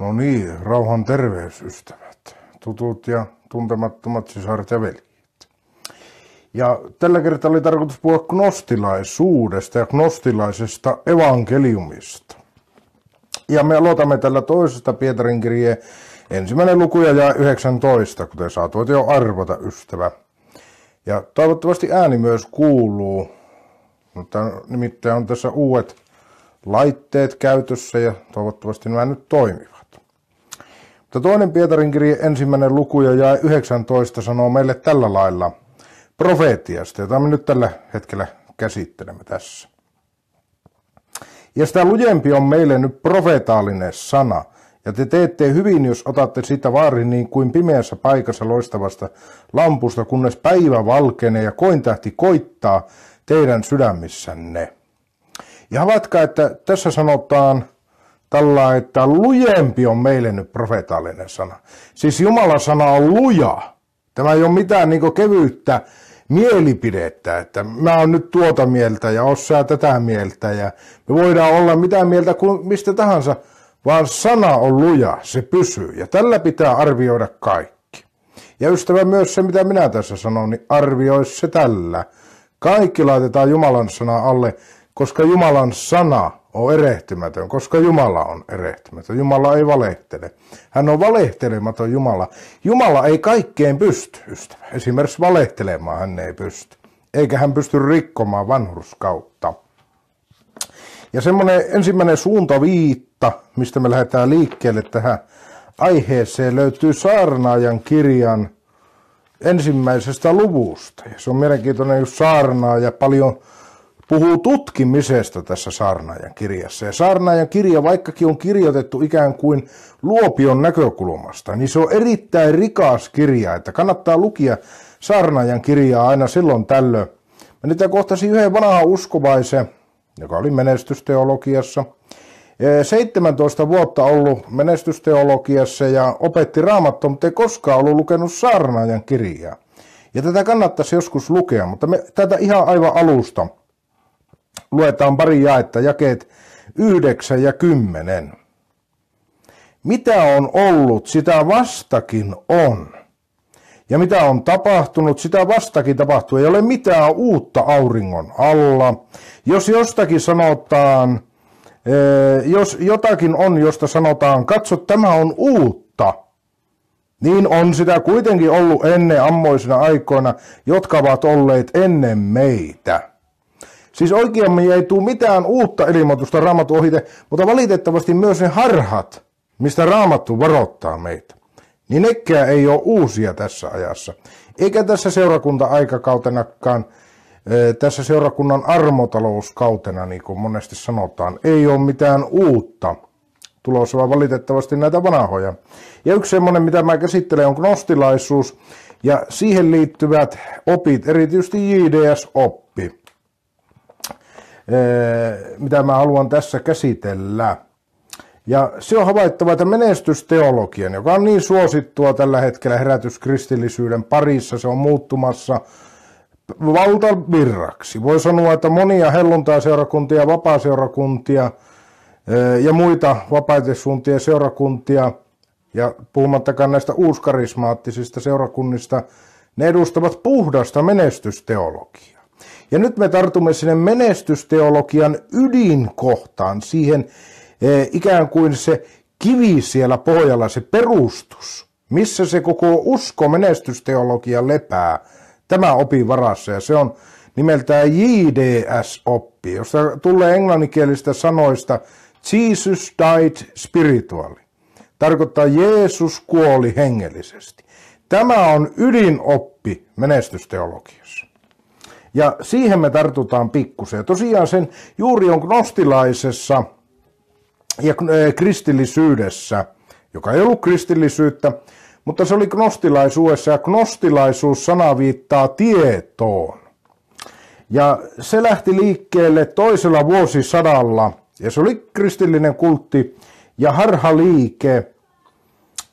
No niin, rauhan terveysystävät, tutut ja tuntemattomat sisaret ja veljet. Ja tällä kertaa oli tarkoitus puhua gnostilaisuudesta ja gnostilaisesta evankeliumista. Ja me aloitamme tällä toisesta Pietarin kirjeen ensimmäinen luku ja 19, kuten saatoit jo arvota, ystävä. Ja toivottavasti ääni myös kuuluu, mutta nimittäin on tässä uudet laitteet käytössä ja toivottavasti nämä nyt toimivat. Mutta toinen Pietarin kirje ensimmäinen luku ja 19 sanoo meille tällä lailla profeetiasta, jota me nyt tällä hetkellä käsittelemme tässä. Ja sitä lujempi on meille nyt profetaalinen sana, ja te teette hyvin, jos otatte sitä vaarin niin kuin pimeässä paikassa loistavasta lampusta, kunnes päivä valkenee ja kointähti koittaa teidän sydämissänne. Ja havaitkaa, että tässä sanotaan tällä, että lujempi on meille nyt profetaalinen sana. Siis Jumalan sana on luja. Tämä ei ole mitään niin kevyyttä mielipidettä, että mä oon nyt tuota mieltä ja osaa tätä mieltä ja me voidaan olla mitä mieltä kuin mistä tahansa, vaan sana on luja, se pysyy ja tällä pitää arvioida kaikki. Ja ystävä myös se, mitä minä tässä sanon, niin arvioi se tällä. Kaikki laitetaan Jumalan sana alle, koska Jumalan sana on erehtymätön, koska Jumala on erehtymätön. Jumala ei valehtele. Hän on valehtelematon Jumala. Jumala ei kaikkeen pysty, ystävä. Esimerkiksi valehtelemaan hän ei pysty. Eikä hän pysty rikkomaan vanhurskautta. Ja semmoinen ensimmäinen suuntaviitta, mistä me lähdetään liikkeelle tähän aiheeseen, löytyy Saarnaajan kirjan ensimmäisestä luvusta. Ja se on mielenkiintoinen just saarnaaja, paljon puhuu tutkimisesta tässä saarnaajan kirjassa. Ja saarnaajan kirja, vaikkakin on kirjoitettu ikään kuin luopion näkökulmasta, niin se on erittäin rikas kirja, että kannattaa lukia saarnaajan kirjaa aina silloin tällöin. Mä nyt kohtasin yhden vanhan uskovaisen, joka oli menestysteologiassa, 17 vuotta ollut menestysteologiassa ja opetti raamattua, mutta ei koskaan ollut lukenut saarnaajan kirjaa. Ja tätä kannattaisi joskus lukea, mutta me tätä ihan aivan alusta luetaan pari jaetta, jakeet 9 ja 10. Mitä on ollut, sitä vastakin on. Ja mitä on tapahtunut, sitä vastakin tapahtuu. Ei ole mitään uutta auringon alla. Jos jostakin sanotaan, eh, jos jotakin on, josta sanotaan, katso, tämä on uutta, niin on sitä kuitenkin ollut ennen ammoisina aikoina, jotka ovat olleet ennen meitä. Siis oikeammin ei tule mitään uutta ilmoitusta raamattu ohite, mutta valitettavasti myös ne harhat, mistä raamattu varoittaa meitä, niin nekään ei ole uusia tässä ajassa. Eikä tässä seurakunta-aikakautenakaan, tässä seurakunnan armotalouskautena, niin kuin monesti sanotaan, ei ole mitään uutta tulossa, vaan valitettavasti näitä vanhoja. Ja yksi semmoinen, mitä mä käsittelen, on gnostilaisuus ja siihen liittyvät opit, erityisesti JDS-oppi. Mitä mä haluan tässä käsitellä. Ja se on havaittava, että menestysteologian, joka on niin suosittua tällä hetkellä herätyskristillisyyden parissa, se on muuttumassa valtavirraksi. Voi sanoa, että monia helluntai-seurakuntia, vapaa-seurakuntia ja muita vapaitesuuntien seurakuntia, ja puhumattakaan näistä uuskarismaattisista seurakunnista, ne edustavat puhdasta menestysteologiaa. Ja nyt me tartumme sinne menestysteologian ydinkohtaan, siihen eh, ikään kuin se kivi siellä pohjalla, se perustus, missä se koko usko menestysteologia lepää, tämä opin varassa. Ja se on nimeltään JDS-oppi, josta tulee englanninkielistä sanoista Jesus died spiritually. Tarkoittaa Jeesus kuoli hengellisesti. Tämä on ydinoppi menestysteologiassa. Ja siihen me tartutaan pikkusen. Tosiaan sen juuri on gnostilaisessa ja äh, kristillisyydessä, joka ei ollut kristillisyyttä, mutta se oli gnostilaisuudessa ja gnostilaisuus sana viittaa tietoon. Ja se lähti liikkeelle toisella vuosisadalla ja se oli kristillinen kultti ja harhaliike,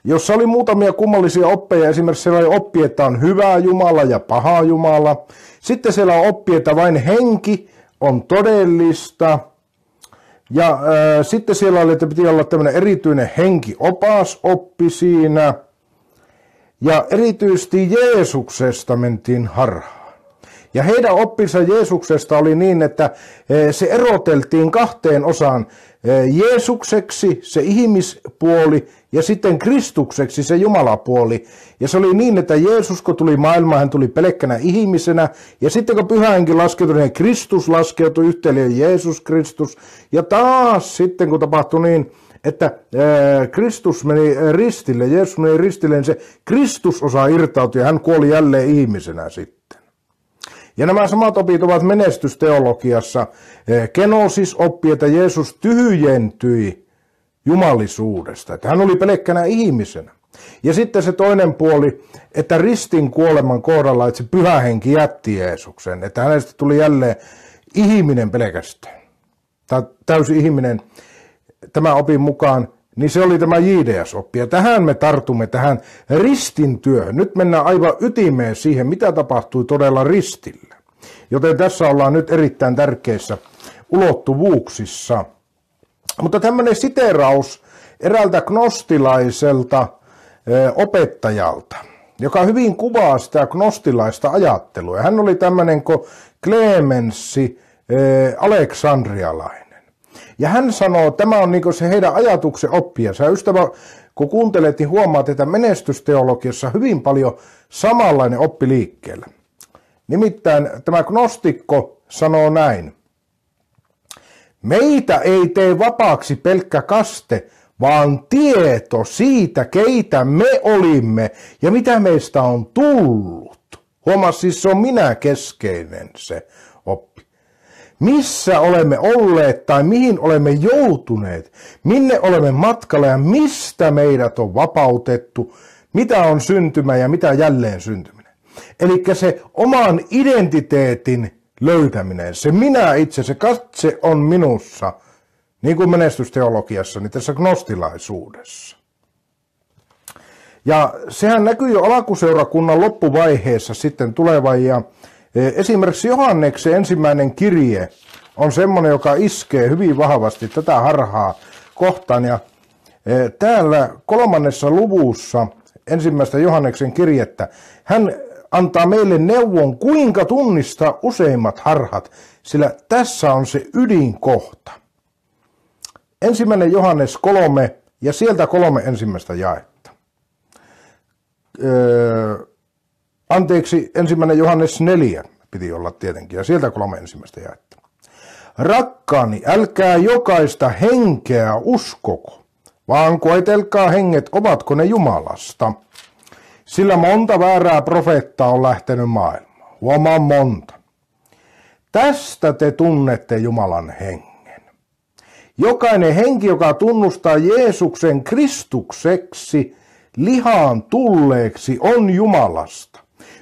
jossa oli muutamia kummallisia oppeja. Esimerkiksi siellä oli oppi, että on hyvä Jumala ja paha Jumala. Sitten siellä on oppi, että vain henki on todellista. Ja äh, sitten siellä oli, että piti olla tämmöinen erityinen henkiopas oppi siinä. Ja erityisesti Jeesuksesta mentiin harhaan. Ja heidän oppinsa Jeesuksesta oli niin, että se eroteltiin kahteen osaan. Jeesukseksi se ihmispuoli ja sitten Kristukseksi se Jumalapuoli. Ja se oli niin, että Jeesus kun tuli maailmaan, hän tuli pelkkänä ihmisenä. Ja sitten kun pyhähenki laskeutui, niin Kristus laskeutui yhteen Jeesus Kristus. Ja taas sitten kun tapahtui niin, että Kristus meni ristille, Jeesus meni ristille, niin se Kristus-osa irtautui ja hän kuoli jälleen ihmisenä sitten. Ja nämä samat opit ovat menestysteologiassa. Kenosis oppi, että Jeesus tyhjentyi jumalisuudesta, että hän oli pelkkänä ihmisenä. Ja sitten se toinen puoli, että ristin kuoleman kohdalla, että se pyhä henki jätti Jeesuksen, että hänestä tuli jälleen ihminen pelkästään. Tai täysi ihminen tämän opin mukaan, niin se oli tämä JDS-oppi. Ja tähän me tartumme, tähän ristin työhön. Nyt mennään aivan ytimeen siihen, mitä tapahtui todella ristillä. Joten tässä ollaan nyt erittäin tärkeissä ulottuvuuksissa. Mutta tämmöinen siteraus eräältä gnostilaiselta opettajalta, joka hyvin kuvaa sitä gnostilaista ajattelua. Hän oli tämmöinen kuin Clemenssi Aleksandrialainen. Ja hän sanoo, että tämä on niin se heidän ajatuksen oppiansa. Ystävä, kun kuuntelet, niin huomaat, että menestysteologiassa hyvin paljon samanlainen oppi liikkeellä. Nimittäin tämä gnostikko sanoo näin. Meitä ei tee vapaaksi pelkkä kaste, vaan tieto siitä, keitä me olimme ja mitä meistä on tullut. Huomaa, siis se on minä keskeinen se. Missä olemme olleet tai mihin olemme joutuneet, minne olemme matkalla ja mistä meidät on vapautettu, mitä on syntymä ja mitä jälleen syntyminen. Eli se oman identiteetin löytäminen, se minä itse, se katse on minussa – niin kuin menestysteologiassa, niin tässä gnostilaisuudessa. Ja sehän näkyy jo alkuseurakunnan loppuvaiheessa sitten tulevan. Ja esimerkiksi Johanneksen ensimmäinen kirje on semmoinen, joka iskee hyvin vahvasti tätä harhaa kohtaan. Ja e, täällä kolmannessa luvussa ensimmäistä Johanneksen kirjettä, hän antaa meille neuvon, kuinka tunnistaa useimmat harhat, sillä tässä on se ydinkohta. Ensimmäinen Johannes kolme ja sieltä kolme ensimmäistä jaetta. Öö, anteeksi, ensimmäinen Johannes neljä piti olla tietenkin ja sieltä kolme ensimmäistä jaetta. Rakkaani, älkää jokaista henkeä uskoko, vaan koetelkaa henget, ovatko ne Jumalasta. Sillä monta väärää profeettaa on lähtenyt maailmaan. Huomaa monta. Tästä te tunnette Jumalan hengen. Jokainen henki, joka tunnustaa Jeesuksen Kristukseksi lihaan tulleeksi, on Jumalasta.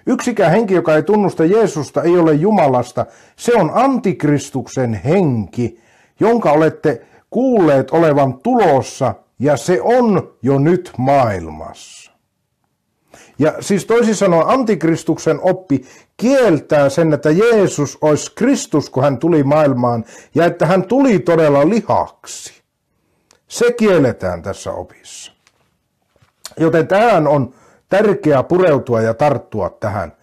Yksikään henki, joka ei tunnusta Jeesusta, ei ole Jumalasta. Se on antikristuksen henki, jonka olette kuulleet olevan tulossa, ja se on jo nyt maailmassa. Ja siis toisin sanoen antikristuksen oppi kieltää sen, että Jeesus olisi Kristus, kun hän tuli maailmaan, ja että hän tuli todella lihaksi. Se kielletään tässä opissa. Joten tähän on tärkeää pureutua ja tarttua tähän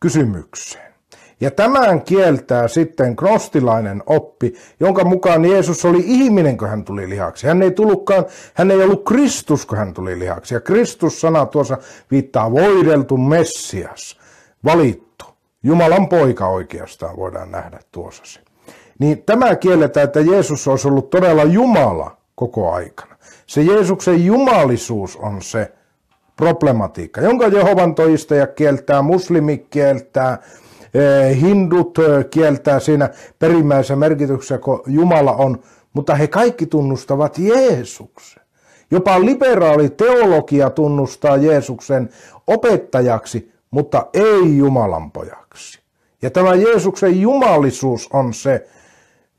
kysymykseen. Ja tämän kieltää sitten gnostilainen oppi, jonka mukaan Jeesus oli ihminen, kun hän tuli lihaksi. Hän ei tullutkaan, hän ei ollut Kristus, kun hän tuli lihaksi. Ja Kristus-sana tuossa viittaa voideltu Messias, valittu. Jumalan poika oikeastaan voidaan nähdä tuossa. Niin tämä kielletään, että Jeesus olisi ollut todella Jumala koko aikana. Se Jeesuksen jumalisuus on se problematiikka, jonka Jehovan todistajat kieltää, muslimi kieltää, Eh, hindut eh, kieltää siinä perimmäisessä merkityksessä, kun Jumala on, mutta he kaikki tunnustavat Jeesuksen. Jopa liberaali teologia tunnustaa Jeesuksen opettajaksi, mutta ei Jumalan pojaksi. Ja tämä Jeesuksen jumalisuus on se,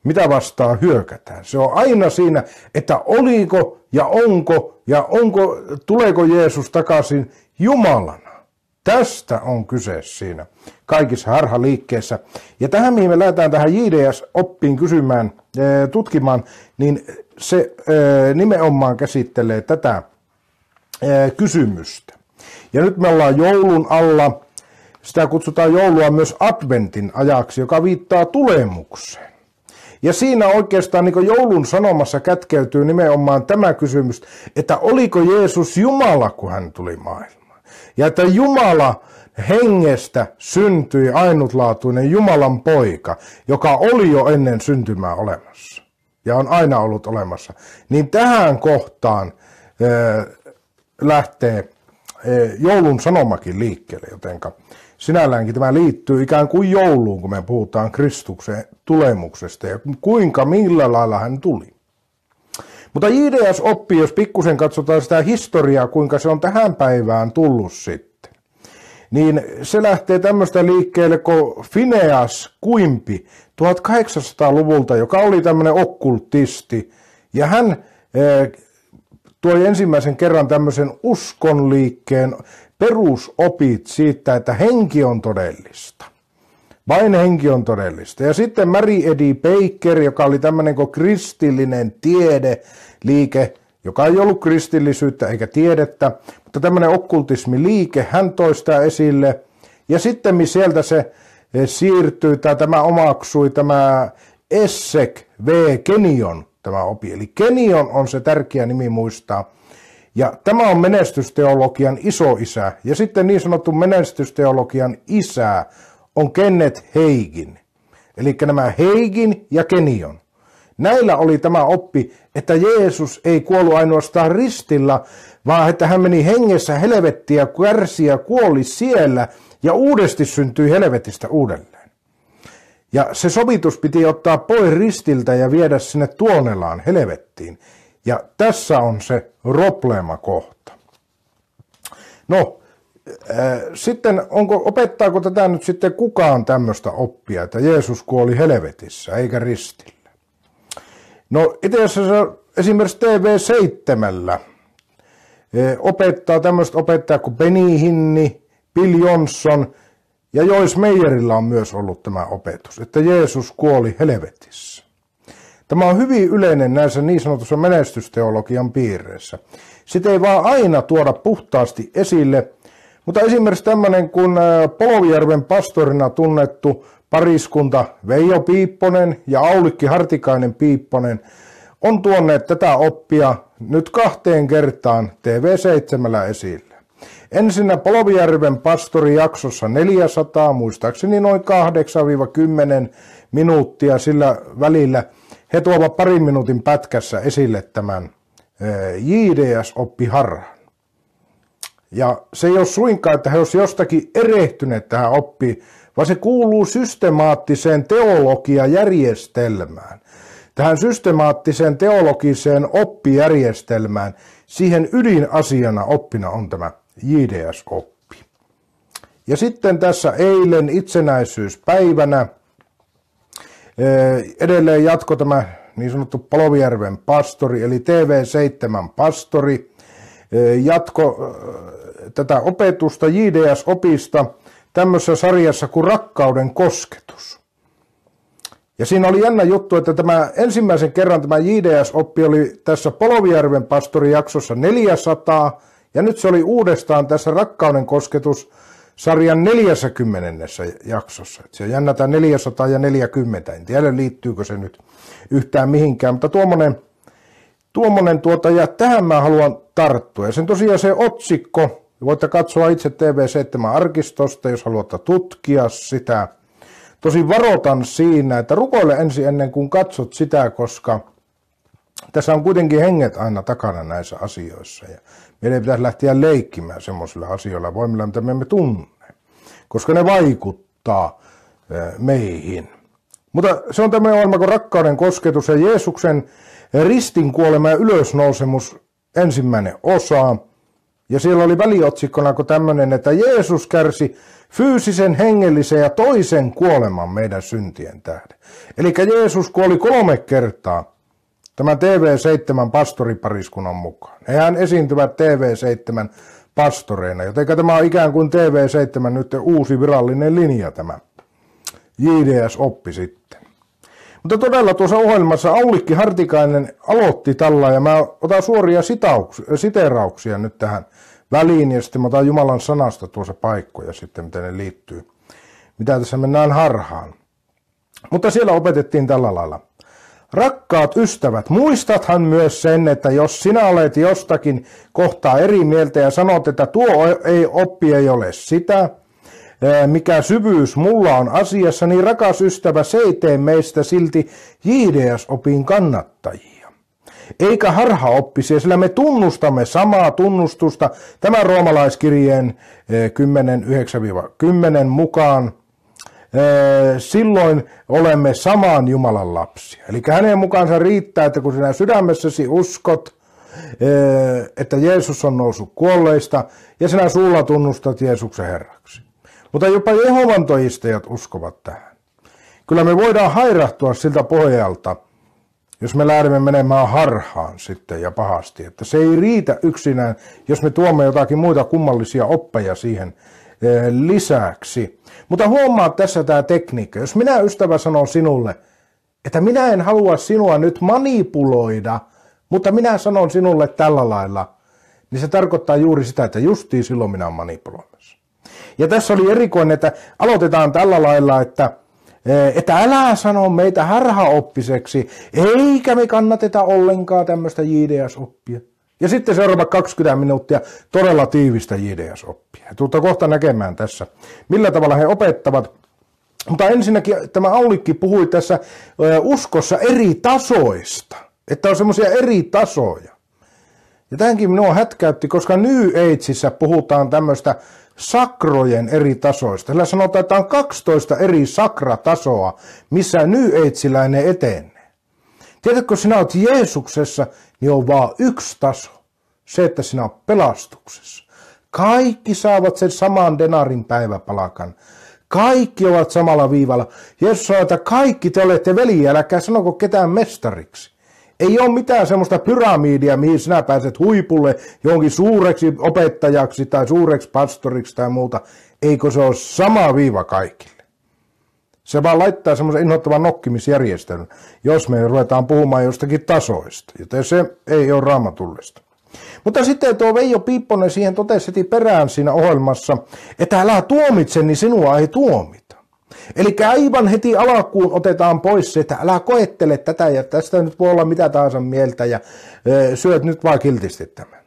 mitä vastaan hyökätään. Se on aina siinä, että oliko ja onko ja onko, tuleeko Jeesus takaisin Jumalana. Tästä on kyse siinä kaikissa harhaliikkeessä. Ja tähän, mihin me lähdetään tähän JDS-oppiin kysymään, tutkimaan, niin se nimenomaan käsittelee tätä kysymystä. Ja nyt me ollaan joulun alla. Sitä kutsutaan joulua myös adventin ajaksi, joka viittaa tulemukseen. Ja siinä oikeastaan niin joulun sanomassa kätkeytyy nimenomaan tämä kysymys, että oliko Jeesus Jumala, kun hän tuli maailmaan. Ja että Jumala hengestä syntyi ainutlaatuinen Jumalan poika, joka oli jo ennen syntymää olemassa ja on aina ollut olemassa. Niin tähän kohtaan lähtee joulun sanomakin liikkeelle, jotenka sinälläänkin tämä liittyy ikään kuin jouluun, kun me puhutaan Kristuksen tulemuksesta ja kuinka, millä lailla hän tuli. Mutta JDS oppii, jos pikkusen katsotaan sitä historiaa, kuinka se on tähän päivään tullut sitten, niin se lähtee tämmöistä liikkeelle kuin Phineas Kuimpi 1800-luvulta, joka oli tämmöinen okkultisti, ja hän tuo ensimmäisen kerran tämmöisen uskonliikkeen perusopit siitä, että henki on todellista. Vain henki on todellista. Ja sitten Mary Eddie Baker, joka oli tämmöinen kuin kristillinen tiedeliike, joka ei ollut kristillisyyttä eikä tiedettä, mutta tämmöinen okkultismiliike, hän toistaa esille. Ja sitten sieltä se eh, siirtyi, tai tämä omaksui tämä Essek V. Kenion tämä opi. Eli Kenion on se tärkeä nimi muistaa. Ja tämä on menestysteologian isoisä. Ja sitten niin sanottu menestysteologian isä on Kenneth Heigin. Eli nämä Heigin ja Kenion. Näillä oli tämä oppi, että Jeesus ei kuollut ainoastaan ristillä, vaan että hän meni hengessä helvettiä, kärsi ja kuoli siellä ja uudesti syntyi helvetistä uudelleen. Ja se sovitus piti ottaa pois ristiltä ja viedä sinne tuonelaan helvettiin. Ja tässä on se problema kohta. No, äh, sitten onko, opettaako tätä nyt sitten kukaan tämmöistä oppia, että Jeesus kuoli helvetissä eikä ristillä? No itse asiassa esimerkiksi TV7 äh, opettaa tämmöistä opettajaa kuin Benny Hinni, Bill Johnson ja Jois Meijerillä on myös ollut tämä opetus, että Jeesus kuoli helvetissä. Tämä on hyvin yleinen näissä niin sanotussa menestysteologian piireissä. Sitä ei vaan aina tuoda puhtaasti esille, mutta esimerkiksi tämmöinen kuin Polovijärven pastorina tunnettu pariskunta Veijo Piipponen ja Aulikki Hartikainen Piipponen on tuonneet tätä oppia nyt kahteen kertaan TV7 esille. Ensinnä Polovijärven pastori jaksossa 400, muistaakseni noin 8-10 minuuttia sillä välillä – he tuovat parin minuutin pätkässä esille tämän JDS-oppi harhan. Ja se ei ole suinkaan, että he olisivat jostakin erehtyneet tähän oppiin, vaan se kuuluu systemaattiseen teologiajärjestelmään. Tähän systemaattiseen teologiseen oppijärjestelmään, siihen ydinasiana oppina on tämä JDS-oppi. Ja sitten tässä eilen itsenäisyyspäivänä Edelleen jatko tämä niin sanottu Palovijärven pastori, eli TV7 pastori, jatko tätä opetusta JDS-opista tämmöisessä sarjassa kuin Rakkauden kosketus. Ja siinä oli jännä juttu, että tämä ensimmäisen kerran tämä JDS-oppi oli tässä Polovijärven jaksossa 400, ja nyt se oli uudestaan tässä Rakkauden kosketus sarjan 40 jaksossa. Se on jännä tämä 440. En tiedä liittyykö se nyt yhtään mihinkään, mutta tuommoinen, tuommoinen tuota, ja tähän mä haluan tarttua. Ja sen tosiaan se otsikko, voitte katsoa itse TV7-arkistosta, jos haluatte tutkia sitä. Tosi varoitan siinä, että rukoile ensin ennen kuin katsot sitä, koska tässä on kuitenkin henget aina takana näissä asioissa. Ja meidän pitäisi lähteä leikkimään semmoisilla asioilla voimilla, mitä me emme tunne, koska ne vaikuttaa meihin. Mutta se on tämmöinen ohjelma Rakkauden kosketus ja Jeesuksen ristin kuolema ja ylösnousemus ensimmäinen osa. Ja siellä oli väliotsikkona kuin tämmöinen, että Jeesus kärsi fyysisen, hengellisen ja toisen kuoleman meidän syntien tähden. Eli Jeesus kuoli kolme kertaa Tämän TV7 pastoripariskunnan mukaan. Hehän esiintyvät TV7 pastoreina. Joten tämä on ikään kuin TV7 nyt uusi virallinen linja tämä JDS-oppi sitten. Mutta todella tuossa ohjelmassa Aulikki Hartikainen aloitti tällä ja mä otan suoria siterauksia nyt tähän väliin ja sitten mä otan Jumalan sanasta tuossa paikkoja sitten, miten ne liittyy. Mitä tässä mennään harhaan. Mutta siellä opetettiin tällä lailla. Rakkaat ystävät, muistathan myös sen, että jos sinä olet jostakin kohtaa eri mieltä ja sanot, että tuo ei oppi ei ole sitä, mikä syvyys mulla on asiassa, niin rakas ystävä, se ei tee meistä silti JDS-opin kannattajia. Eikä harhaoppisia, sillä me tunnustamme samaa tunnustusta tämän roomalaiskirjeen 10.9-10 mukaan silloin olemme samaan Jumalan lapsia. Eli hänen mukaansa riittää, että kun sinä sydämessäsi uskot, että Jeesus on noussut kuolleista, ja sinä suulla tunnustat Jeesuksen Herraksi. Mutta jopa Jehovan uskovat tähän. Kyllä me voidaan hairahtua siltä pohjalta, jos me lähdemme menemään harhaan sitten ja pahasti. Että se ei riitä yksinään, jos me tuomme jotakin muita kummallisia oppeja siihen lisäksi. Mutta huomaa tässä tämä tekniikka. Jos minä ystävä sanon sinulle, että minä en halua sinua nyt manipuloida, mutta minä sanon sinulle tällä lailla, niin se tarkoittaa juuri sitä, että justiin silloin minä olen manipuloimassa. Ja tässä oli erikoinen, että aloitetaan tällä lailla, että että älä sano meitä harhaoppiseksi, eikä me kannateta ollenkaan tämmöistä JDS-oppia. Ja sitten seuraava 20 minuuttia todella tiivistä JDS-oppia. Tuutta kohta näkemään tässä, millä tavalla he opettavat. Mutta ensinnäkin tämä Aulikki puhui tässä uskossa eri tasoista, että on semmoisia eri tasoja. Ja tämänkin minua hätkäytti, koska New Ageissa puhutaan tämmöistä sakrojen eri tasoista. Sillä sanotaan, että on 12 eri sakratasoa, missä New Ageiläinen etenee. Tiedätkö, sinä olet Jeesuksessa, niin on vaan yksi taso. Se, että sinä olet pelastuksessa. Kaikki saavat sen saman denarin päiväpalakan. Kaikki ovat samalla viivalla. Jeesus sanoo, että kaikki te olette veljiä, älkää sanoko ketään mestariksi. Ei ole mitään semmoista pyramidia, mihin sinä pääset huipulle jonkin suureksi opettajaksi tai suureksi pastoriksi tai muuta. Eikö se ole sama viiva kaikille? Se vaan laittaa semmoisen inhottavan nokkimisjärjestelmän, jos me ruvetaan puhumaan jostakin tasoista, joten se ei ole raamatullista. Mutta sitten tuo Veijo Piipponen siihen totesi heti perään siinä ohjelmassa, että älä tuomitse, niin sinua ei tuomita. Eli aivan heti alkuun otetaan pois se, että älä koettele tätä ja tästä nyt voi olla mitä tahansa mieltä ja syöt nyt vaan kiltisti tämän.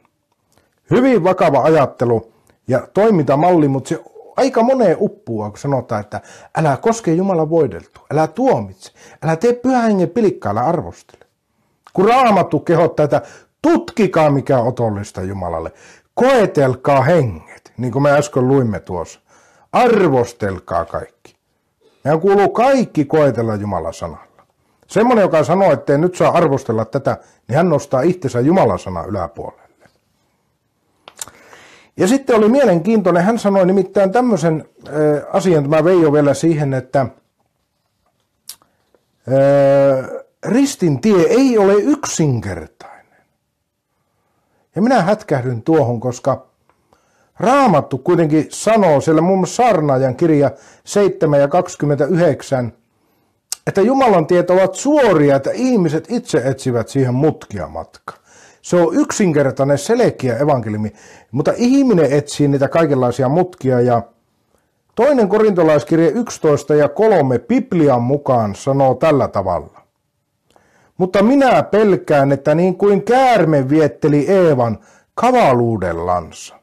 Hyvin vakava ajattelu ja toimintamalli, mutta se aika moneen uppua, kun sanotaan, että älä koske Jumalan voideltu, älä tuomitse, älä tee pyhän hengen pilikkailla arvostele. Kun raamattu kehottaa, että tutkikaa mikä on otollista Jumalalle, koetelkaa henget, niin kuin me äsken luimme tuossa, arvostelkaa kaikki. Meidän kuuluu kaikki koetella Jumalan sanalla. Semmoinen, joka sanoo, että nyt saa arvostella tätä, niin hän nostaa itsensä Jumalan sana yläpuolelle. Ja sitten oli mielenkiintoinen, hän sanoi nimittäin tämmöisen asian, tämä Veijo vielä siihen, että ristin tie ei ole yksinkertainen. Ja minä hätkähdyn tuohon, koska Raamattu kuitenkin sanoo siellä muun muassa Sarnaajan kirja 7 ja 29, että Jumalan tiet ovat suoria, että ihmiset itse etsivät siihen mutkia matkaa. Se on yksinkertainen, selkeä evankeliumi, mutta ihminen etsii niitä kaikenlaisia mutkia ja toinen korintolaiskirja 11 ja 3 Biblian mukaan sanoo tällä tavalla. Mutta minä pelkään, että niin kuin käärme vietteli Eevan kavaluudellansa,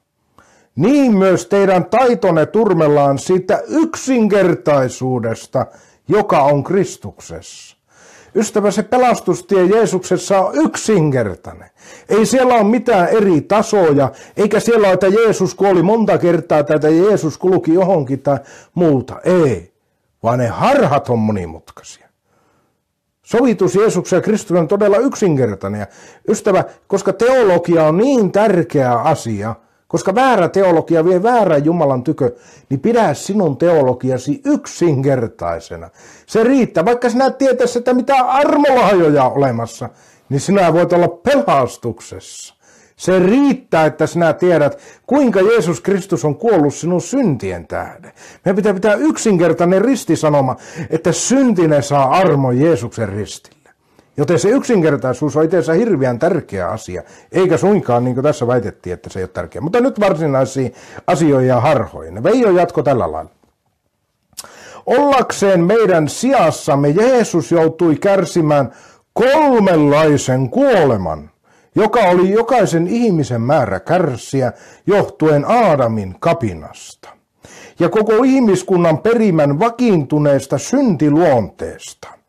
niin myös teidän taitonne turmellaan siitä yksinkertaisuudesta, joka on Kristuksessa. Ystävä, se pelastustie Jeesuksessa on yksinkertainen. Ei siellä ole mitään eri tasoja, eikä siellä ole, että Jeesus kuoli monta kertaa tai että Jeesus kulki johonkin tai muuta. Ei, vaan ne harhat on monimutkaisia. Sovitus Jeesuksen ja Kristuksen on todella yksinkertainen. Ja ystävä, koska teologia on niin tärkeä asia, koska väärä teologia vie väärän Jumalan tykö, niin pidä sinun teologiasi yksinkertaisena. Se riittää, vaikka sinä tietäisi, että mitä armolahjoja on olemassa, niin sinä voit olla pelastuksessa. Se riittää, että sinä tiedät, kuinka Jeesus Kristus on kuollut sinun syntien tähden. Meidän pitää pitää yksinkertainen ristisanoma, että syntinen saa armo Jeesuksen ristille. Joten se yksinkertaisuus on itse hirveän tärkeä asia, eikä suinkaan niin kuin tässä väitettiin, että se ei ole tärkeä. Mutta nyt varsinaisiin asioihin ja harhoihin. Veijo jatko tällä lailla. Ollakseen meidän sijassamme Jeesus joutui kärsimään kolmenlaisen kuoleman, joka oli jokaisen ihmisen määrä kärsiä johtuen Aadamin kapinasta ja koko ihmiskunnan perimän vakiintuneesta syntiluonteesta.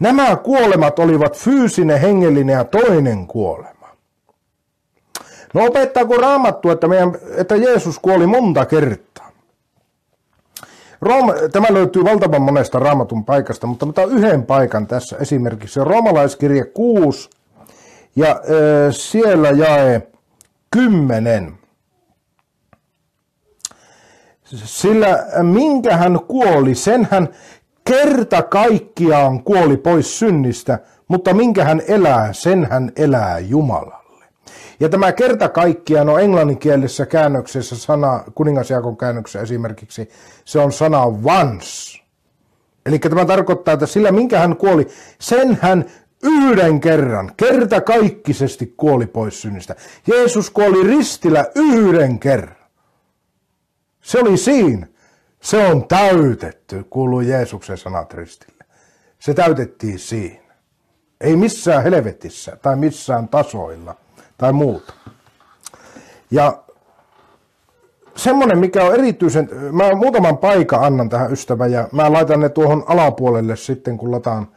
Nämä kuolemat olivat fyysinen, hengellinen ja toinen kuolema. No opettaako raamattu, että, meidän, että Jeesus kuoli monta kertaa? Rooma, tämä löytyy valtavan monesta raamatun paikasta, mutta mä yhden paikan tässä esimerkiksi. Roomalaiskirje 6 ja siellä jae 10. Sillä minkä hän kuoli, sen hän kerta kaikkiaan kuoli pois synnistä, mutta minkä hän elää, sen hän elää Jumalalle. Ja tämä kerta kaikkiaan on englanninkielisessä käännöksessä sana, kuningasjakon käännöksessä esimerkiksi, se on sana once. Eli tämä tarkoittaa, että sillä minkä hän kuoli, sen hän yhden kerran, kerta kaikkisesti kuoli pois synnistä. Jeesus kuoli ristillä yhden kerran. Se oli siinä. Se on täytetty, kuuluu Jeesuksen sanat ristille. Se täytettiin siinä. Ei missään helvetissä tai missään tasoilla tai muuta. Ja semmoinen, mikä on erityisen, mä muutaman paikan annan tähän ystävä ja mä laitan ne tuohon alapuolelle sitten, kun lataan,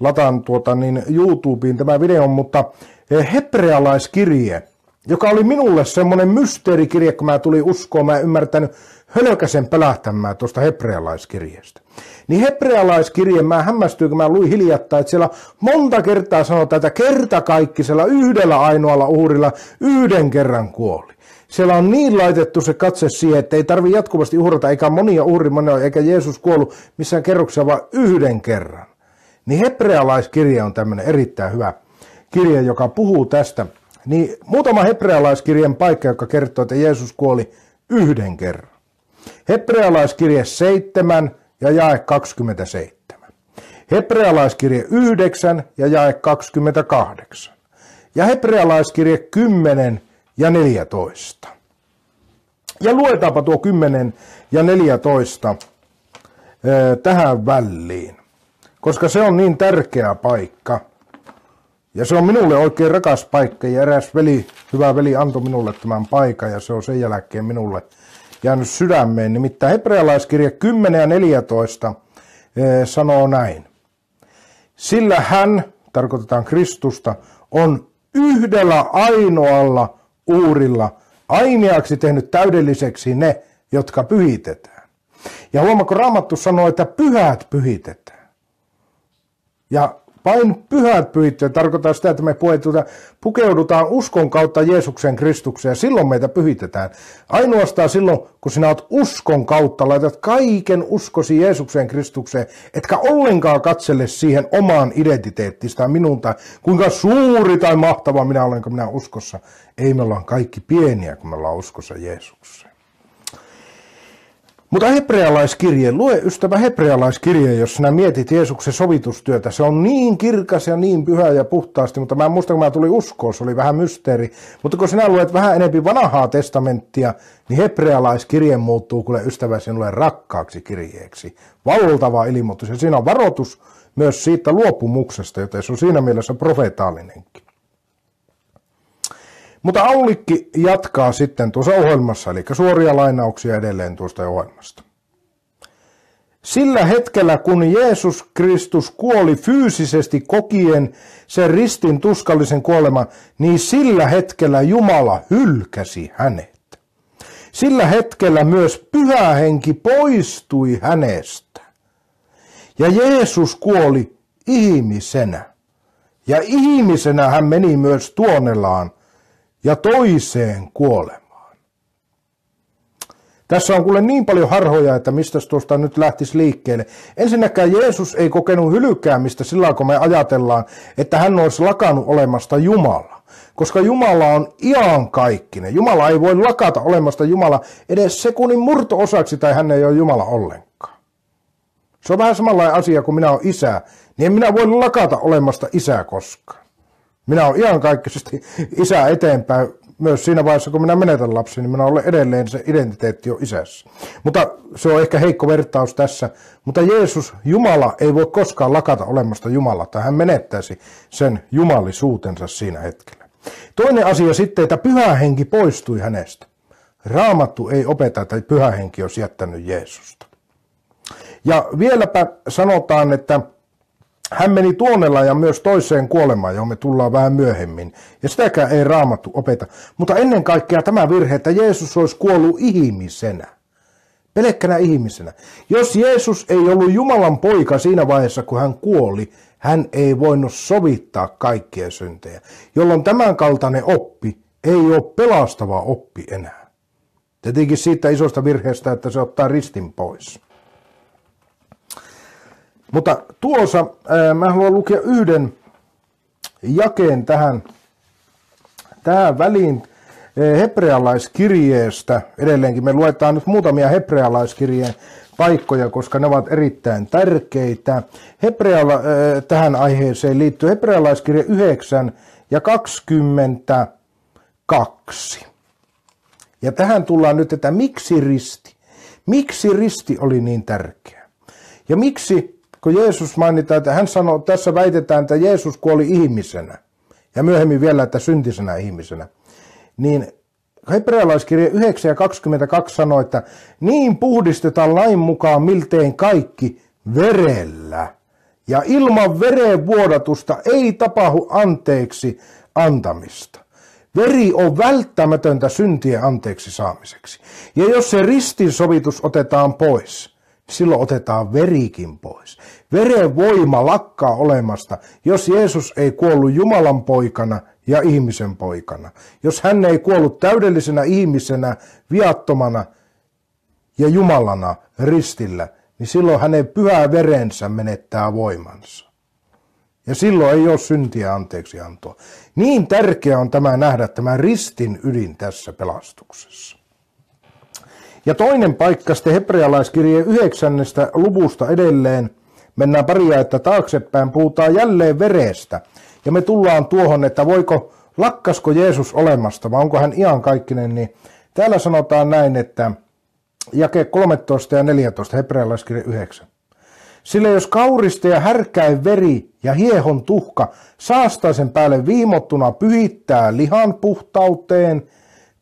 lataan tuota, niin YouTubeen tämä video, mutta eh, hebrealaiskirje, joka oli minulle semmoinen mysteerikirje, kun mä tulin uskoon, mä en ymmärtänyt hölkäsen pelähtämään tuosta hebrealaiskirjeestä. Niin hebrealaiskirje, mä hämmästyin, kun mä luin hiljattain, että siellä monta kertaa sanotaan, että kertakaikkisella yhdellä ainoalla uhrilla yhden kerran kuoli. Siellä on niin laitettu se katse siihen, että ei tarvi jatkuvasti uhrata, eikä monia uhri, eikä Jeesus kuollut missään kerroksessa, vaan yhden kerran. Niin hebrealaiskirje on tämmöinen erittäin hyvä kirja, joka puhuu tästä. Niin muutama hebrealaiskirjan paikka, joka kertoo, että Jeesus kuoli yhden kerran. Hebrealaiskirje 7 ja jae 27. Hebrealaiskirje 9 ja jae 28. Ja hebrealaiskirje 10 ja 14. Ja luetaanpa tuo 10 ja 14 tähän väliin, koska se on niin tärkeä paikka. Ja se on minulle oikein rakas paikka ja eräs veli, hyvä veli antoi minulle tämän paikan ja se on sen jälkeen minulle jäänyt sydämeen. Nimittäin hebrealaiskirja 10 ja 14 sanoo näin. Sillä hän, tarkoitetaan Kristusta, on yhdellä ainoalla uurilla ainiaksi tehnyt täydelliseksi ne, jotka pyhitetään. Ja huomaako Raamattu sanoo, että pyhät pyhitetään. Ja vain pyhät pyhittyä tarkoittaa sitä, että me pukeudutaan uskon kautta Jeesuksen Kristukseen ja silloin meitä pyhitetään. Ainoastaan silloin, kun sinä olet uskon kautta, laitat kaiken uskosi Jeesukseen Kristukseen, etkä ollenkaan katsele siihen omaan identiteettistä minun tai kuinka suuri tai mahtava minä olen, kun minä uskossa. Ei me ollaan kaikki pieniä, kun me ollaan uskossa Jeesukseen. Mutta hebrealaiskirje, lue ystävä hebrealaiskirje, jos sinä mietit Jeesuksen sovitustyötä. Se on niin kirkas ja niin pyhä ja puhtaasti, mutta mä muistan, kun mä tulin uskoon, se oli vähän mysteeri. Mutta kun sinä luet vähän enemmän vanhaa testamenttia, niin hebrealaiskirje muuttuu kuule ystävä sinulle rakkaaksi kirjeeksi. Valtava ilmoitus ja siinä on varoitus myös siitä luopumuksesta, joten se on siinä mielessä profeetaalinenkin. Mutta Aulikki jatkaa sitten tuossa ohjelmassa, eli suoria lainauksia edelleen tuosta ohjelmasta. Sillä hetkellä, kun Jeesus Kristus kuoli fyysisesti kokien sen ristin tuskallisen kuoleman, niin sillä hetkellä Jumala hylkäsi hänet. Sillä hetkellä myös pyhä henki poistui hänestä. Ja Jeesus kuoli ihmisenä. Ja ihmisenä hän meni myös tuonelaan ja toiseen kuolemaan. Tässä on kuule niin paljon harhoja, että mistä tuosta nyt lähtisi liikkeelle. Ensinnäkään Jeesus ei kokenut hylkäämistä sillä kun me ajatellaan, että hän olisi lakannut olemasta Jumala. Koska Jumala on iankaikkinen. Jumala ei voi lakata olemasta Jumala edes sekunnin murto-osaksi tai hän ei ole Jumala ollenkaan. Se on vähän samanlainen asia kuin minä olen isä, niin en minä voi lakata olemasta isä koskaan. Minä olen iankaikkisesti isä eteenpäin myös siinä vaiheessa, kun minä menetän lapsi, niin minä olen edelleen se identiteetti jo isässä. Mutta se on ehkä heikko vertaus tässä. Mutta Jeesus, Jumala, ei voi koskaan lakata olemasta Jumala, tai hän menettäisi sen jumalisuutensa siinä hetkellä. Toinen asia sitten, että pyhä henki poistui hänestä. Raamattu ei opeta, että pyhä henki olisi jättänyt Jeesusta. Ja vieläpä sanotaan, että hän meni tuonnella ja myös toiseen kuolemaan, johon me tullaan vähän myöhemmin. Ja sitäkään ei raamattu opeta. Mutta ennen kaikkea tämä virhe, että Jeesus olisi kuollut ihmisenä. Pelkkänä ihmisenä. Jos Jeesus ei ollut Jumalan poika siinä vaiheessa, kun hän kuoli, hän ei voinut sovittaa kaikkia syntejä. Jolloin tämän kaltainen oppi ei ole pelastava oppi enää. Tietenkin siitä isosta virheestä, että se ottaa ristin pois. Mutta tuossa mä haluan lukea yhden jakeen tähän, tähän väliin hebrealaiskirjeestä. Edelleenkin me luetaan nyt muutamia hebrealaiskirjeen paikkoja, koska ne ovat erittäin tärkeitä. Hebreala, tähän aiheeseen liittyy hebrealaiskirja 9 ja 22. Ja tähän tullaan nyt, että miksi risti? Miksi risti oli niin tärkeä? Ja miksi kun Jeesus mainitaan, että hän sanoo, tässä väitetään, että Jeesus kuoli ihmisenä, ja myöhemmin vielä, että syntisenä ihmisenä, niin Hebrealaiskirja 9 ja 22 sanoo, että niin puhdistetaan lain mukaan miltein kaikki verellä. Ja ilman verenvuodatusta ei tapahdu anteeksi antamista. Veri on välttämätöntä syntien anteeksi saamiseksi. Ja jos se ristinsovitus otetaan pois, silloin otetaan verikin pois. Veren voima lakkaa olemasta, jos Jeesus ei kuollut Jumalan poikana ja ihmisen poikana. Jos hän ei kuollut täydellisenä ihmisenä, viattomana ja Jumalana ristillä, niin silloin hänen pyhä verensä menettää voimansa. Ja silloin ei ole syntiä anteeksi antoa. Niin tärkeää on tämä nähdä, tämä ristin ydin tässä pelastuksessa. Ja toinen paikka sitten hebrealaiskirjeen yhdeksännestä luvusta edelleen, mennään pari että taaksepäin, puhutaan jälleen verestä. Ja me tullaan tuohon, että voiko, lakkasko Jeesus olemasta vai onko hän kaikkinen, niin täällä sanotaan näin, että jake 13 ja 14, hebrealaiskirja 9. Sillä jos kaurista ja härkäin veri ja hiehon tuhka saastaisen päälle viimottuna pyhittää lihan puhtauteen –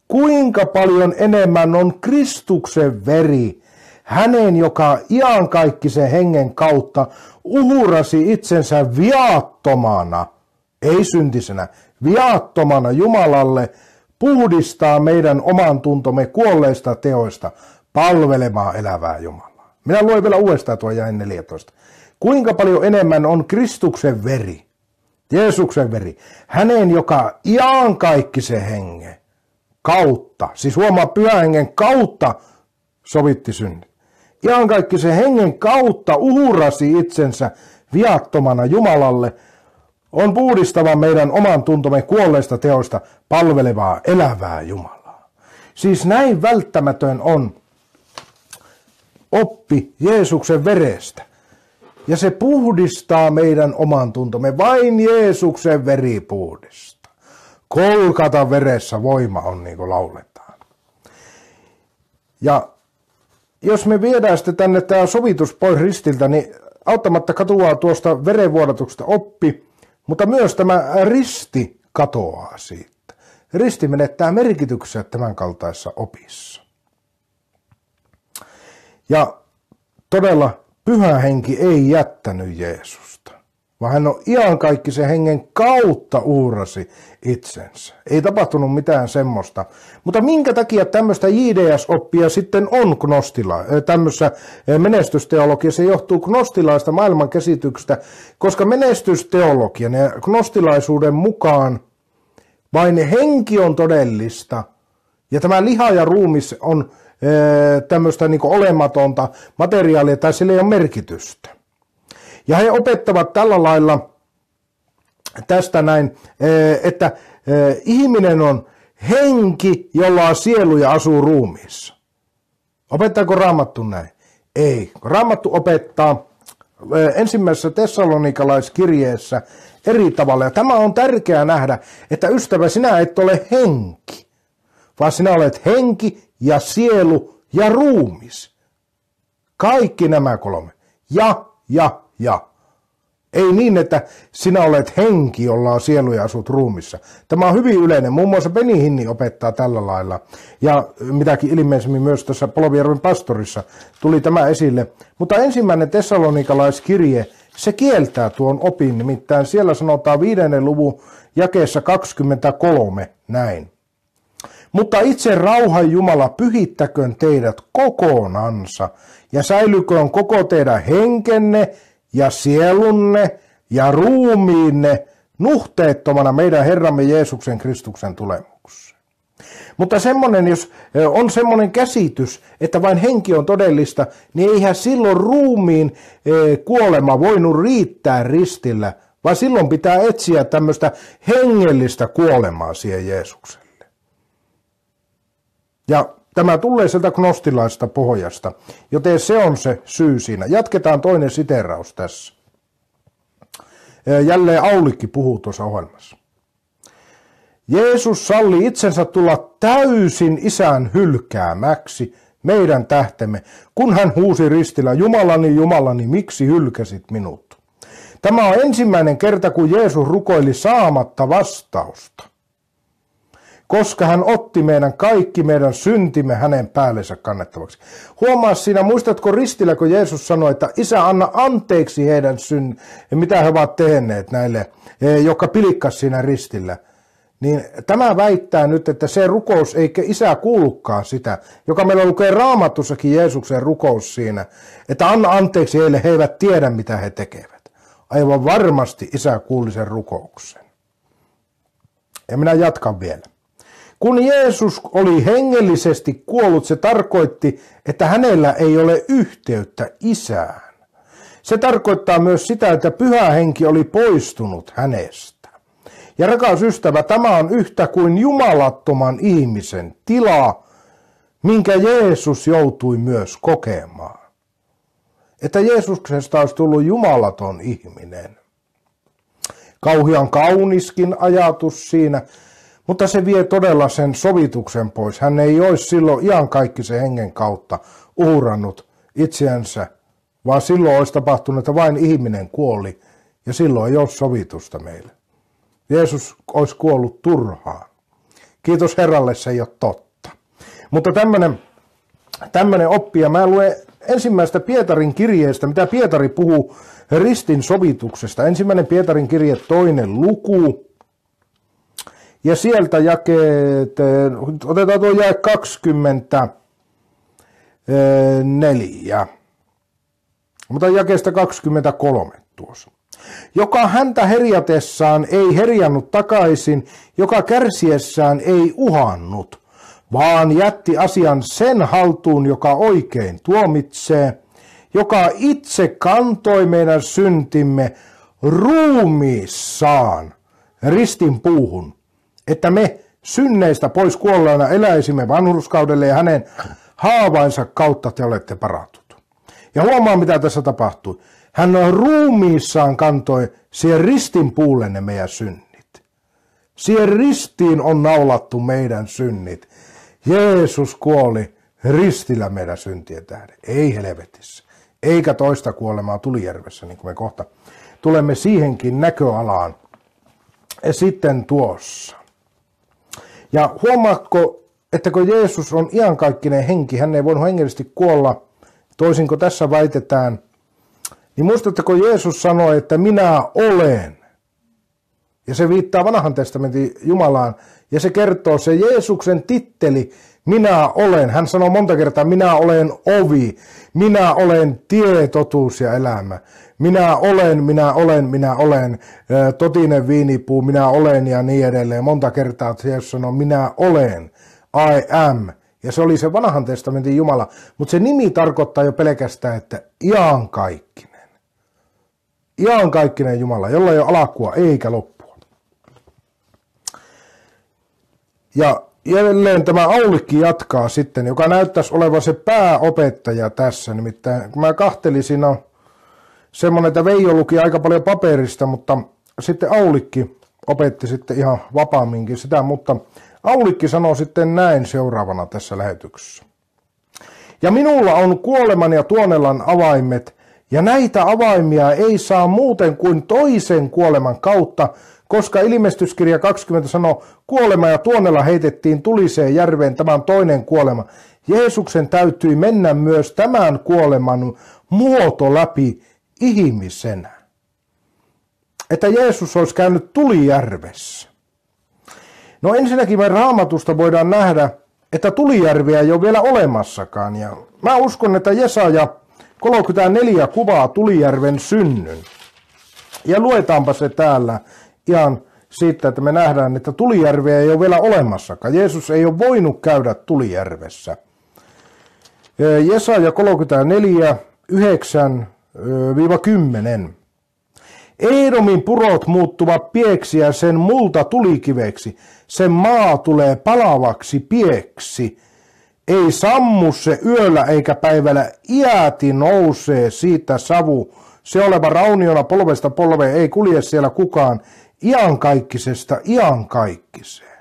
kuinka paljon enemmän on Kristuksen veri, hänen, joka iankaikkisen hengen kautta uhurasi itsensä viattomana, ei syntisenä, viattomana Jumalalle, puhdistaa meidän oman tuntomme kuolleista teoista palvelemaan elävää Jumalaa. Minä luen vielä uudestaan tuo jäin 14. Kuinka paljon enemmän on Kristuksen veri, Jeesuksen veri, hänen, joka iankaikkisen hengen, kautta, siis huomaa pyhän hengen kautta sovitti synnit. Ihan kaikki se hengen kautta uhrasi itsensä viattomana Jumalalle, on puhdistava meidän oman tuntomme kuolleista teoista palvelevaa elävää Jumalaa. Siis näin välttämätön on oppi Jeesuksen verestä. Ja se puhdistaa meidän oman tuntomme. Vain Jeesuksen veri puhdistaa. Kolkata veressä voima on niin kuin lauletaan. Ja jos me viedään sitten tänne tämä sovitus pois ristiltä, niin auttamatta katoaa tuosta verenvuodatuksesta oppi, mutta myös tämä risti katoaa siitä. Risti menettää merkityksessä tämän kaltaisessa opissa. Ja todella pyhä henki ei jättänyt Jeesusta vaan hän on ihan kaikki se hengen kautta uurasi itsensä. Ei tapahtunut mitään semmoista. Mutta minkä takia tämmöistä JDS-oppia sitten on gnostila, tämmöisessä menestysteologia, se johtuu gnostilaista maailmankäsityksestä, koska menestysteologian ja gnostilaisuuden mukaan vain henki on todellista, ja tämä liha ja ruumis on tämmöistä niin olematonta materiaalia tai sillä ei ole merkitystä. Ja he opettavat tällä lailla tästä näin, että ihminen on henki, jolla on sielu ja asuu ruumiissa. Opettaako Raamattu näin? Ei. Raamattu opettaa ensimmäisessä tessalonikalaiskirjeessä eri tavalla. Ja tämä on tärkeää nähdä, että ystävä, sinä et ole henki, vaan sinä olet henki ja sielu ja ruumis. Kaikki nämä kolme. Ja, ja, ja. Ei niin, että sinä olet henki, jolla on sielu ja asut ruumissa. Tämä on hyvin yleinen. Muun muassa Beni Hinni opettaa tällä lailla. Ja mitäkin ilmeisemmin myös tässä Polovierven pastorissa tuli tämä esille. Mutta ensimmäinen tessalonikalaiskirje, se kieltää tuon opin. Nimittäin siellä sanotaan viidennen luvun jakeessa 23 näin. Mutta itse rauhan Jumala pyhittäköön teidät kokonansa ja säilyköön koko teidän henkenne ja sielunne ja ruumiinne nuhteettomana meidän Herramme Jeesuksen Kristuksen tulemukseen. Mutta semmoinen, jos on semmoinen käsitys, että vain henki on todellista, niin eihän silloin ruumiin kuolema voinut riittää ristillä, vaan silloin pitää etsiä tämmöistä hengellistä kuolemaa siihen Jeesukselle. Ja Tämä tulee sieltä gnostilaista pohjasta, joten se on se syy siinä. Jatketaan toinen siteraus tässä. Jälleen Aulikki puhuu tuossa ohjelmassa. Jeesus salli itsensä tulla täysin isän hylkäämäksi meidän tähtemme, kun hän huusi ristillä, Jumalani, Jumalani, miksi hylkäsit minut? Tämä on ensimmäinen kerta, kun Jeesus rukoili saamatta vastausta koska hän otti meidän kaikki meidän syntimme hänen päällensä kannettavaksi. Huomaa siinä, muistatko ristillä, kun Jeesus sanoi, että isä anna anteeksi heidän syn, mitä he ovat tehneet näille, eh, jotka pilikkas siinä ristillä. Niin tämä väittää nyt, että se rukous, eikä isä kuulukaan sitä, joka meillä lukee raamatussakin Jeesuksen rukous siinä, että anna anteeksi heille, he eivät tiedä mitä he tekevät. Aivan varmasti isä kuuli sen rukouksen. Ja minä jatkan vielä. Kun Jeesus oli hengellisesti kuollut, se tarkoitti, että hänellä ei ole yhteyttä isään. Se tarkoittaa myös sitä, että pyhä henki oli poistunut hänestä. Ja rakas ystävä, tämä on yhtä kuin jumalattoman ihmisen tila, minkä Jeesus joutui myös kokemaan. Että Jeesuksesta olisi tullut jumalaton ihminen. Kauhian kauniskin ajatus siinä, mutta se vie todella sen sovituksen pois. Hän ei olisi silloin ihan kaikki se hengen kautta uhrannut itseänsä, vaan silloin olisi tapahtunut, että vain ihminen kuoli ja silloin ei ole sovitusta meille. Jeesus olisi kuollut turhaan. Kiitos Herralle, se ei ole totta. Mutta tämmöinen, tämmöinen oppia, mä luen ensimmäistä Pietarin kirjeestä, mitä Pietari puhuu ristin sovituksesta. Ensimmäinen Pietarin kirje, toinen luku, ja sieltä jakeet, otetaan tuo jae 24. Mutta jakeesta 23 tuossa. Joka häntä herjatessaan ei herjannut takaisin, joka kärsiessään ei uhannut, vaan jätti asian sen haltuun, joka oikein tuomitsee, joka itse kantoi meidän syntimme ruumiissaan ristin puuhun, että me synneistä pois kuolleena eläisimme vanhurskaudelle ja hänen haavainsa kautta te olette paratut. Ja huomaa, mitä tässä tapahtui. Hän on ruumiissaan kantoi siihen ristin puulenne meidän synnit. Siihen ristiin on naulattu meidän synnit. Jeesus kuoli ristillä meidän syntien tähden, ei helvetissä. Eikä toista kuolemaa tulijärvessä, niin kuin me kohta tulemme siihenkin näköalaan. Ja sitten tuossa. Ja huomaatko, että kun Jeesus on iankaikkinen henki, hän ei voinut hengellisesti kuolla, toisin kuin tässä väitetään, niin muistatteko Jeesus sanoi, että minä olen. Ja se viittaa vanhan testamentin Jumalaan. Ja se kertoo se Jeesuksen titteli, minä olen. Hän sanoo monta kertaa, minä olen ovi, minä olen tie, totuus ja elämä. Minä olen, minä olen, minä olen, totinen viinipuu, minä olen ja niin edelleen. Monta kertaa Jeesus sanoo, minä olen, I am. Ja se oli se vanhan testamentin Jumala. Mutta se nimi tarkoittaa jo pelkästään, että iankaikkinen. Iankaikkinen Jumala, jolla ei ole alakua eikä loppua. Ja jälleen tämä Aulikki jatkaa sitten, joka näyttäisi olevan se pääopettaja tässä. Nimittäin kun mä kahtelin, siinä on semmoinen, että Veijo luki aika paljon paperista, mutta sitten Aulikki opetti sitten ihan vapaamminkin sitä, mutta Aulikki sanoo sitten näin seuraavana tässä lähetyksessä. Ja minulla on kuoleman ja tuonelan avaimet, ja näitä avaimia ei saa muuten kuin toisen kuoleman kautta, koska ilmestyskirja 20 sanoo, kuolema ja tuonella heitettiin tuliseen järveen tämän toinen kuolema. Jeesuksen täytyi mennä myös tämän kuoleman muoto läpi ihmisenä. Että Jeesus olisi käynyt tulijärvessä. No ensinnäkin me raamatusta voidaan nähdä, että tulijärviä ei ole vielä olemassakaan. Ja mä uskon, että Jesaja 34 kuvaa tulijärven synnyn. Ja luetaanpa se täällä ihan siitä, että me nähdään, että tulijärveä ei ole vielä olemassakaan. Jeesus ei ole voinut käydä tulijärvessä. Jesaja 34, 9-10. Eedomin purot muuttuvat pieksiä sen multa tulikiveksi. Sen maa tulee palavaksi pieksi. Ei sammu se yöllä eikä päivällä iäti nousee siitä savu. Se oleva rauniona polvesta polveen ei kulje siellä kukaan iankaikkisesta iankaikkiseen.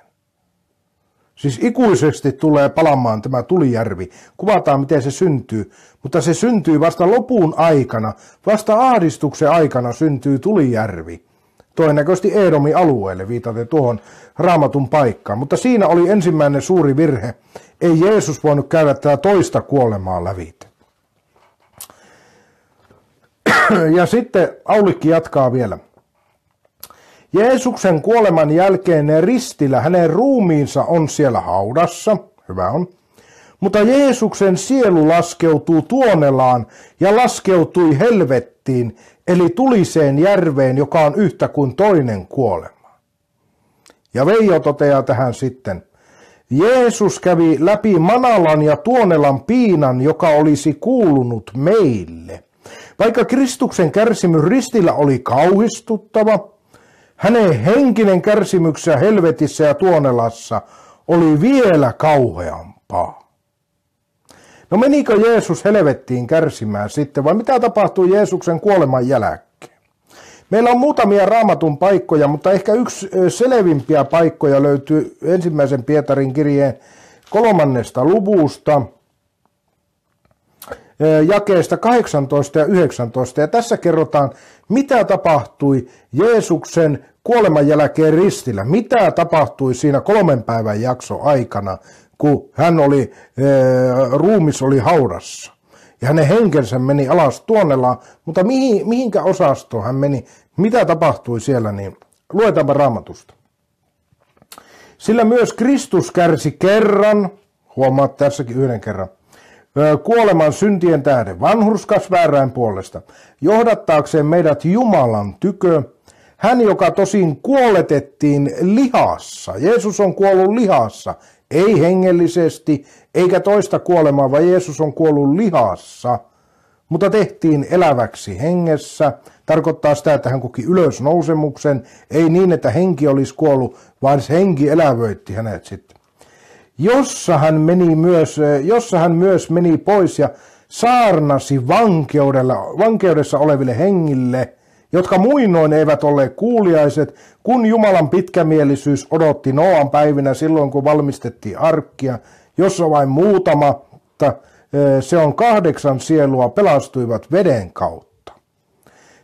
Siis ikuisesti tulee palamaan tämä tulijärvi. Kuvataan, miten se syntyy. Mutta se syntyy vasta lopun aikana. Vasta ahdistuksen aikana syntyy tulijärvi. Todennäköisesti Eedomin alueelle viitaten tuohon raamatun paikkaan. Mutta siinä oli ensimmäinen suuri virhe. Ei Jeesus voinut käydä tätä toista kuolemaa lävitä. Ja sitten Aulikki jatkaa vielä. Jeesuksen kuoleman jälkeen ristillä hänen ruumiinsa on siellä haudassa, hyvä on, mutta Jeesuksen sielu laskeutuu tuonelaan ja laskeutui helvettiin, eli tuliseen järveen, joka on yhtä kuin toinen kuolema. Ja Veijo toteaa tähän sitten, Jeesus kävi läpi Manalan ja Tuonelan piinan, joka olisi kuulunut meille. Vaikka Kristuksen kärsimys ristillä oli kauhistuttava, hänen henkinen kärsimyksensä helvetissä ja tuonelassa oli vielä kauheampaa. No menikö Jeesus helvettiin kärsimään sitten vai mitä tapahtui Jeesuksen kuoleman jälkeen? Meillä on muutamia raamatun paikkoja, mutta ehkä yksi selvimpiä paikkoja löytyy ensimmäisen Pietarin kirjeen kolmannesta luvusta, jakeesta 18 ja 19. Ja tässä kerrotaan, mitä tapahtui Jeesuksen kuoleman jälkeen ristillä. Mitä tapahtui siinä kolmen päivän jakso aikana, kun hän oli, ruumis oli haudassa. Ja hänen henkensä meni alas tuonnellaan, mutta mihin, mihinkä osastoon hän meni, mitä tapahtui siellä, niin luetaanpa raamatusta. Sillä myös Kristus kärsi kerran, huomaat tässäkin yhden kerran, kuoleman syntien tähden, vanhurskas väärään puolesta, johdattaakseen meidät Jumalan tykö, hän, joka tosin kuoletettiin lihassa. Jeesus on kuollut lihassa, ei hengellisesti, eikä toista kuolemaa, vaan Jeesus on kuollut lihassa, mutta tehtiin eläväksi hengessä. Tarkoittaa sitä, että hän koki ylösnousemuksen, ei niin, että henki olisi kuollut, vaan henki elävöitti hänet sitten jossa hän, meni myös, jossa hän myös meni pois ja saarnasi vankeudella, vankeudessa oleville hengille, jotka muinoin eivät ole kuuliaiset, kun Jumalan pitkämielisyys odotti Noan päivinä silloin, kun valmistettiin arkkia, jossa vain muutama, se on kahdeksan sielua, pelastuivat veden kautta.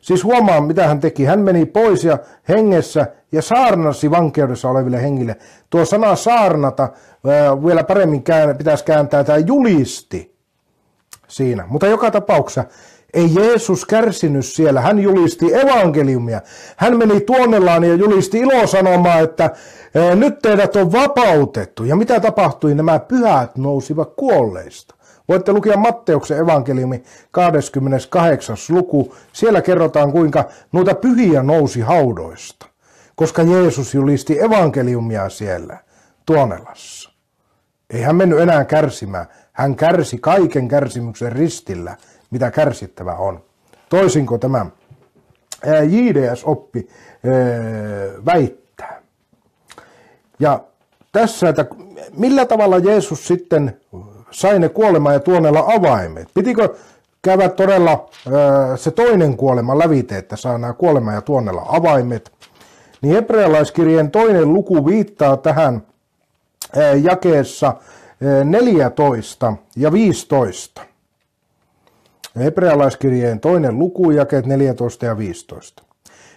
Siis huomaa, mitä hän teki. Hän meni pois ja hengessä ja saarnasi vankeudessa oleville hengille. Tuo sana saarnata vielä paremmin pitäisi kääntää tämä julisti siinä. Mutta joka tapauksessa ei Jeesus kärsinyt siellä. Hän julisti evankeliumia. Hän meni tuonnellaan ja julisti ilosanomaa, että nyt teidät on vapautettu. Ja mitä tapahtui? Nämä pyhät nousivat kuolleista. Voitte lukea Matteuksen evankeliumi 28. luku. Siellä kerrotaan, kuinka noita pyhiä nousi haudoista, koska Jeesus julisti evankeliumia siellä Tuonelassa. Ei hän mennyt enää kärsimään. Hän kärsi kaiken kärsimyksen ristillä, mitä kärsittävä on. Toisinko tämä JDS-oppi väittää. Ja tässä, että millä tavalla Jeesus sitten sai ne kuolema ja tuonella avaimet? Pitikö käydä todella se toinen kuolema lävite, että saa nämä kuolema ja tuonnella avaimet? Niin hebrealaiskirjeen toinen luku viittaa tähän jakeessa 14 ja 15. Hebrealaiskirjeen toinen luku, jakeet 14 ja 15.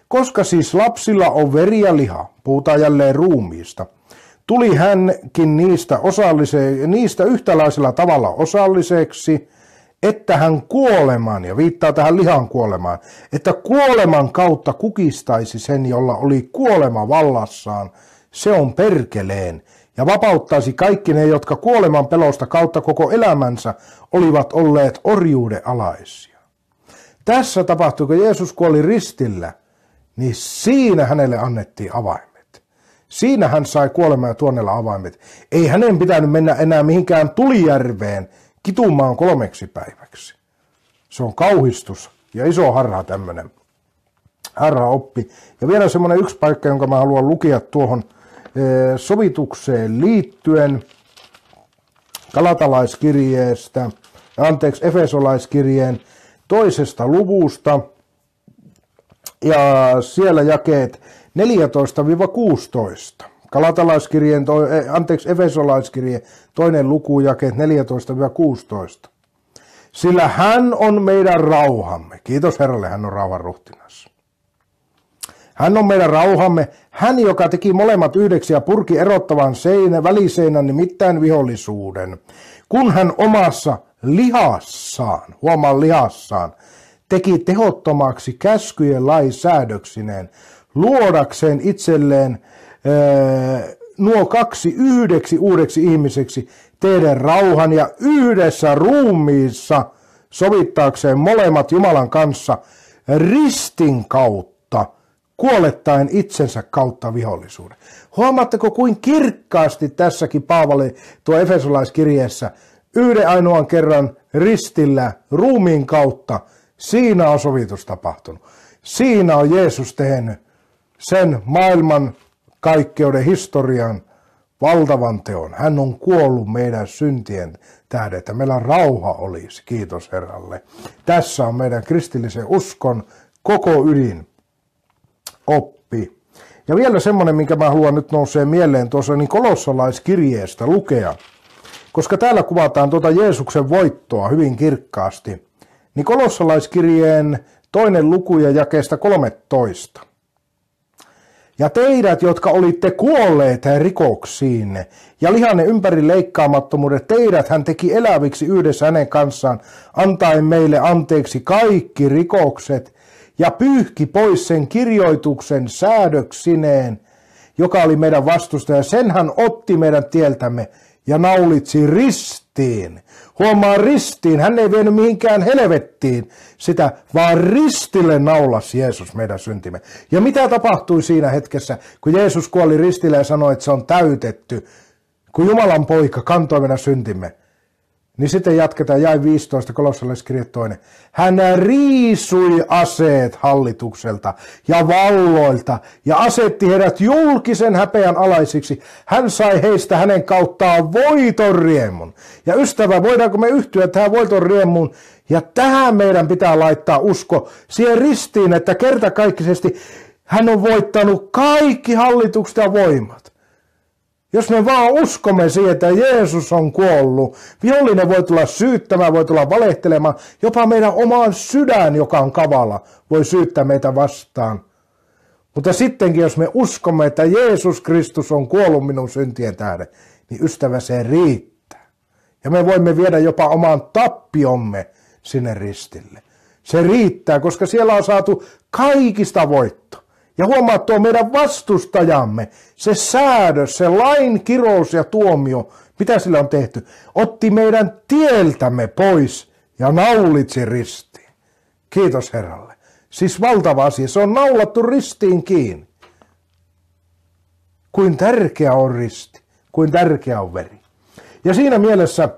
Koska siis lapsilla on veri ja liha, puhutaan jälleen ruumiista, tuli hänkin niistä, osallise- niistä yhtäläisellä tavalla osalliseksi, että hän kuoleman, ja viittaa tähän lihan kuolemaan, että kuoleman kautta kukistaisi sen, jolla oli kuolema vallassaan, se on perkeleen, ja vapauttaisi kaikki ne, jotka kuoleman pelosta kautta koko elämänsä olivat olleet orjuuden alaisia. Tässä tapahtui, kun Jeesus kuoli ristillä, niin siinä hänelle annettiin avaimet. Siinä hän sai kuolemaan ja tuonnella avaimet. Ei hänen pitänyt mennä enää mihinkään tulijärveen kitumaan kolmeksi päiväksi. Se on kauhistus ja iso harha tämmöinen harha oppi. Ja vielä semmoinen yksi paikka, jonka mä haluan lukea tuohon eh, sovitukseen liittyen Kalatalaiskirjeestä, anteeksi, Efesolaiskirjeen toisesta luvusta, ja siellä jakeet 14-16. Kalatalaiskirjeen, eh, anteeksi, Efesolaiskirje, toinen luku, jakeet 14-16. Sillä hän on meidän rauhamme. Kiitos Herralle, hän on rauhan ruhtinas. Hän on meidän rauhamme, hän joka teki molemmat yhdeksi ja purki erottavan seinä, väliseinän nimittäin vihollisuuden. Kun hän omassa lihassaan, huomaan lihassaan, teki tehottomaksi käskyjen lainsäädöksineen, luodakseen itselleen nuo kaksi yhdeksi uudeksi ihmiseksi teidän rauhan ja yhdessä ruumiissa sovittaakseen molemmat Jumalan kanssa ristin kautta, kuolettaen itsensä kautta vihollisuuden. Huomaatteko, kuin kirkkaasti tässäkin Paavali tuo Efesolaiskirjeessä yhden ainoan kerran ristillä ruumiin kautta – Siinä on sovitus tapahtunut. Siinä on Jeesus tehnyt sen maailman kaikkeuden historian valtavan teon. Hän on kuollut meidän syntien tähden, että meillä rauha olisi. Kiitos Herralle. Tässä on meidän kristillisen uskon koko ydin oppi. Ja vielä semmoinen, minkä mä haluan nyt nousee mieleen tuossa, niin kolossalaiskirjeestä lukea. Koska täällä kuvataan tuota Jeesuksen voittoa hyvin kirkkaasti niin kolossalaiskirjeen toinen luku ja jakeesta 13. Ja teidät, jotka olitte kuolleet rikoksiinne ja lihanne ympäri leikkaamattomuudet, teidät hän teki eläviksi yhdessä hänen kanssaan, antaen meille anteeksi kaikki rikokset ja pyyhki pois sen kirjoituksen säädöksineen, joka oli meidän vastusta, ja sen hän otti meidän tieltämme ja naulitsi ristiin. Huomaa ristiin, hän ei vienyt mihinkään helvettiin sitä, vaan ristille naulas Jeesus meidän syntimme. Ja mitä tapahtui siinä hetkessä, kun Jeesus kuoli ristille ja sanoi, että se on täytetty, kun Jumalan poika kantoi meidän syntimme? Niin sitten jatketaan, jäi 15, kolossalaiskirje toinen. Hän riisui aseet hallitukselta ja valloilta ja asetti heidät julkisen häpeän alaisiksi. Hän sai heistä hänen kauttaan voiton riemun. Ja ystävä, voidaanko me yhtyä tähän voiton riemuun? Ja tähän meidän pitää laittaa usko siihen ristiin, että kertakaikkisesti hän on voittanut kaikki hallitukset ja voimat. Jos me vaan uskomme siihen, että Jeesus on kuollut, vihollinen voi tulla syyttämään, voi tulla valehtelemaan, jopa meidän omaan sydän, joka on kavala, voi syyttää meitä vastaan. Mutta sittenkin, jos me uskomme, että Jeesus Kristus on kuollut minun syntien tähden, niin ystävä se riittää. Ja me voimme viedä jopa oman tappiomme sinne ristille. Se riittää, koska siellä on saatu kaikista voitto. Ja huomaa tuo meidän vastustajamme, se säädös, se lain kirous ja tuomio, mitä sillä on tehty, otti meidän tieltämme pois ja naulitsi ristiin. Kiitos Herralle. Siis valtava asia, se on naulattu ristiin kiinni. Kuin tärkeä on risti, kuin tärkeä on veri. Ja siinä mielessä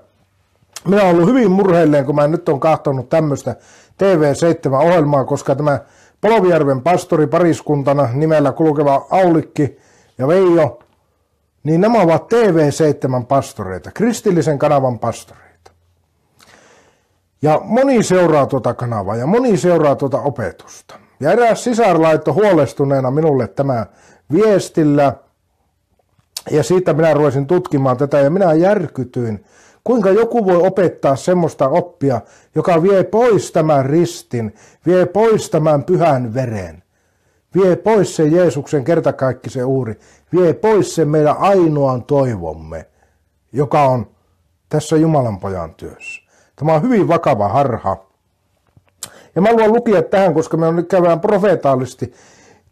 minä olen ollut hyvin murheilleen, kun mä nyt on kahtonut tämmöistä TV7-ohjelmaa, koska tämä Polovijärven pastori pariskuntana nimellä kulkeva Aulikki ja Veijo, niin nämä ovat TV7 pastoreita, kristillisen kanavan pastoreita. Ja moni seuraa tuota kanavaa ja moni seuraa tuota opetusta. Ja eräs sisar laittoi huolestuneena minulle tämä viestillä, ja siitä minä ruosin tutkimaan tätä, ja minä järkytyin, kuinka joku voi opettaa semmoista oppia, joka vie pois tämän ristin, vie pois tämän pyhän veren, vie pois se Jeesuksen kertakaikkisen uuri, vie pois se meidän ainoan toivomme, joka on tässä Jumalan pojan työssä. Tämä on hyvin vakava harha. Ja mä haluan lukea tähän, koska me on nyt käydään profeetaalisesti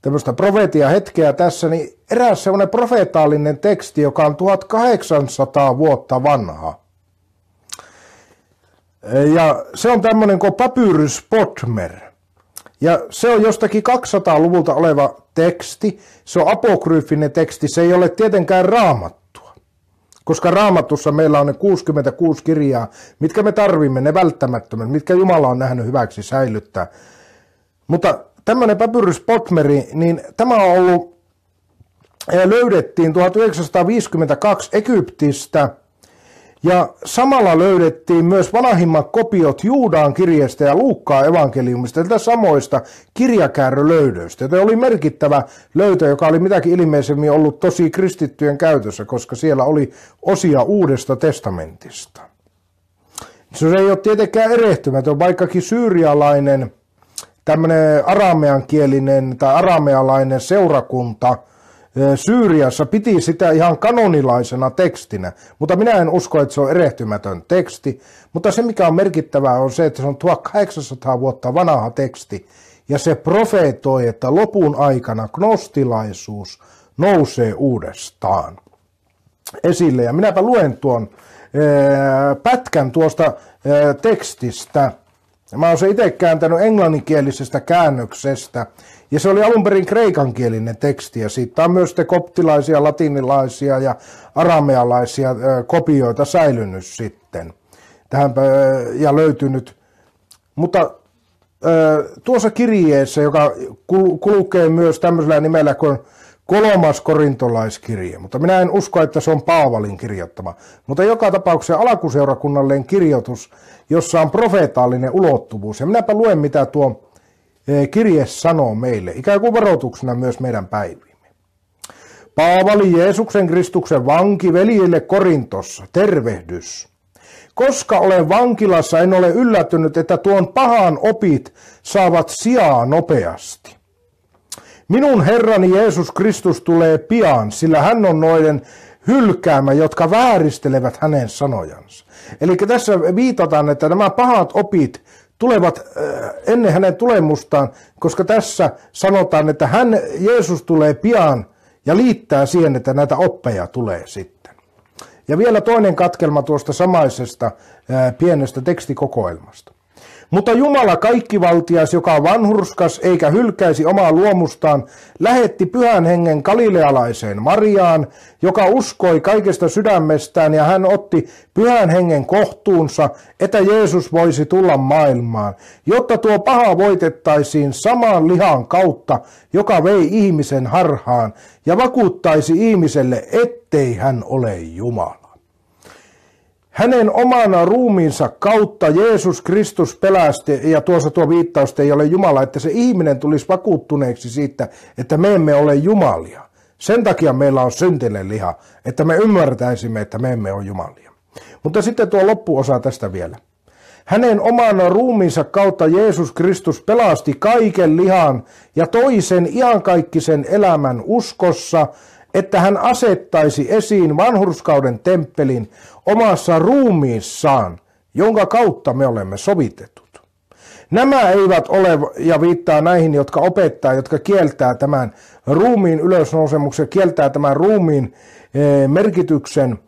tämmöistä profeetia hetkeä tässä, niin eräs semmoinen profeetaalinen teksti, joka on 1800 vuotta vanha. Ja se on tämmöinen kuin Papyrus Potmer. Ja se on jostakin 200-luvulta oleva teksti. Se on apokryyfinen teksti. Se ei ole tietenkään raamattua. Koska raamatussa meillä on ne 66 kirjaa, mitkä me tarvimme, ne välttämättömät, mitkä Jumala on nähnyt hyväksi säilyttää. Mutta tämmöinen Papyrus Potmeri, niin tämä on ollut, löydettiin 1952 Egyptistä – ja samalla löydettiin myös vanhimmat kopiot Juudaan kirjeestä ja Luukkaa evankeliumista, tätä samoista kirjakäärölöydöistä. Joten oli merkittävä löytö, joka oli mitäkin ilmeisemmin ollut tosi kristittyjen käytössä, koska siellä oli osia Uudesta testamentista. Se ei ole tietenkään erehtymätön, vaikkakin syyrialainen, tämmöinen arameankielinen tai aramealainen seurakunta – Syyriassa piti sitä ihan kanonilaisena tekstinä, mutta minä en usko, että se on erehtymätön teksti. Mutta se, mikä on merkittävää, on se, että se on 1800 vuotta vanha teksti, ja se profeetoi, että lopun aikana gnostilaisuus nousee uudestaan esille. Ja minäpä luen tuon pätkän tuosta tekstistä. Mä oon se itse kääntänyt englanninkielisestä käännöksestä, ja se oli alun perin kreikankielinen teksti, ja siitä on myös te koptilaisia, latinilaisia ja aramealaisia kopioita säilynyt sitten tähän ja löytynyt. Mutta tuossa kirjeessä, joka kulkee myös tämmöisellä nimellä kuin kolmas korintolaiskirje, mutta minä en usko, että se on Paavalin kirjoittama. Mutta joka tapauksessa alkuseurakunnalleen kirjoitus, jossa on profeetaalinen ulottuvuus. Ja minäpä luen, mitä tuo kirje sanoo meille, ikään kuin varoituksena myös meidän päiviimme. Paavali Jeesuksen Kristuksen vanki veljille Korintossa, tervehdys. Koska olen vankilassa, en ole yllättynyt, että tuon pahan opit saavat sijaa nopeasti. Minun Herrani Jeesus Kristus tulee pian, sillä hän on noiden hylkäämä, jotka vääristelevät hänen sanojansa. Eli tässä viitataan, että nämä pahat opit tulevat äh, ennen hänen tulemustaan, koska tässä sanotaan, että hän, Jeesus tulee pian ja liittää siihen, että näitä oppeja tulee sitten. Ja vielä toinen katkelma tuosta samaisesta äh, pienestä tekstikokoelmasta. Mutta Jumala kaikkivaltias, joka vanhurskas eikä hylkäisi omaa luomustaan, lähetti pyhän hengen galilealaiseen Mariaan, joka uskoi kaikesta sydämestään ja hän otti pyhän hengen kohtuunsa, että Jeesus voisi tulla maailmaan, jotta tuo paha voitettaisiin saman lihan kautta, joka vei ihmisen harhaan ja vakuuttaisi ihmiselle, ettei hän ole Jumala. Hänen omana ruumiinsa kautta Jeesus Kristus pelasti, ja tuossa tuo viittaus ei ole Jumala, että se ihminen tulisi vakuuttuneeksi siitä, että me emme ole Jumalia. Sen takia meillä on syntinen liha, että me ymmärtäisimme, että me emme ole Jumalia. Mutta sitten tuo loppuosa tästä vielä. Hänen omana ruumiinsa kautta Jeesus Kristus pelasti kaiken lihan ja toisen iankaikkisen elämän uskossa, että hän asettaisi esiin vanhurskauden temppelin omassa ruumiissaan, jonka kautta me olemme sovitetut. Nämä eivät ole, ja viittaa näihin, jotka opettaa, jotka kieltää tämän ruumiin ylösnousemuksen, kieltää tämän ruumiin eh, merkityksen.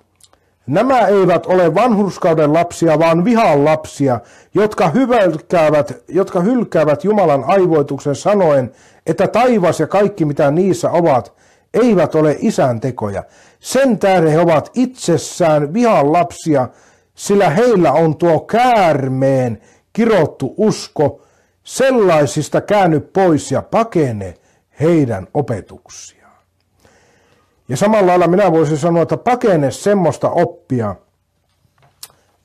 Nämä eivät ole vanhurskauden lapsia, vaan vihan lapsia, jotka, hylkäävät, jotka hylkäävät Jumalan aivoituksen sanoen, että taivas ja kaikki mitä niissä ovat eivät ole isän tekoja. Sen tähden he ovat itsessään vihan lapsia, sillä heillä on tuo käärmeen kirottu usko, sellaisista käänny pois ja pakene heidän opetuksiaan. Ja samalla lailla minä voisin sanoa, että pakene semmoista oppia,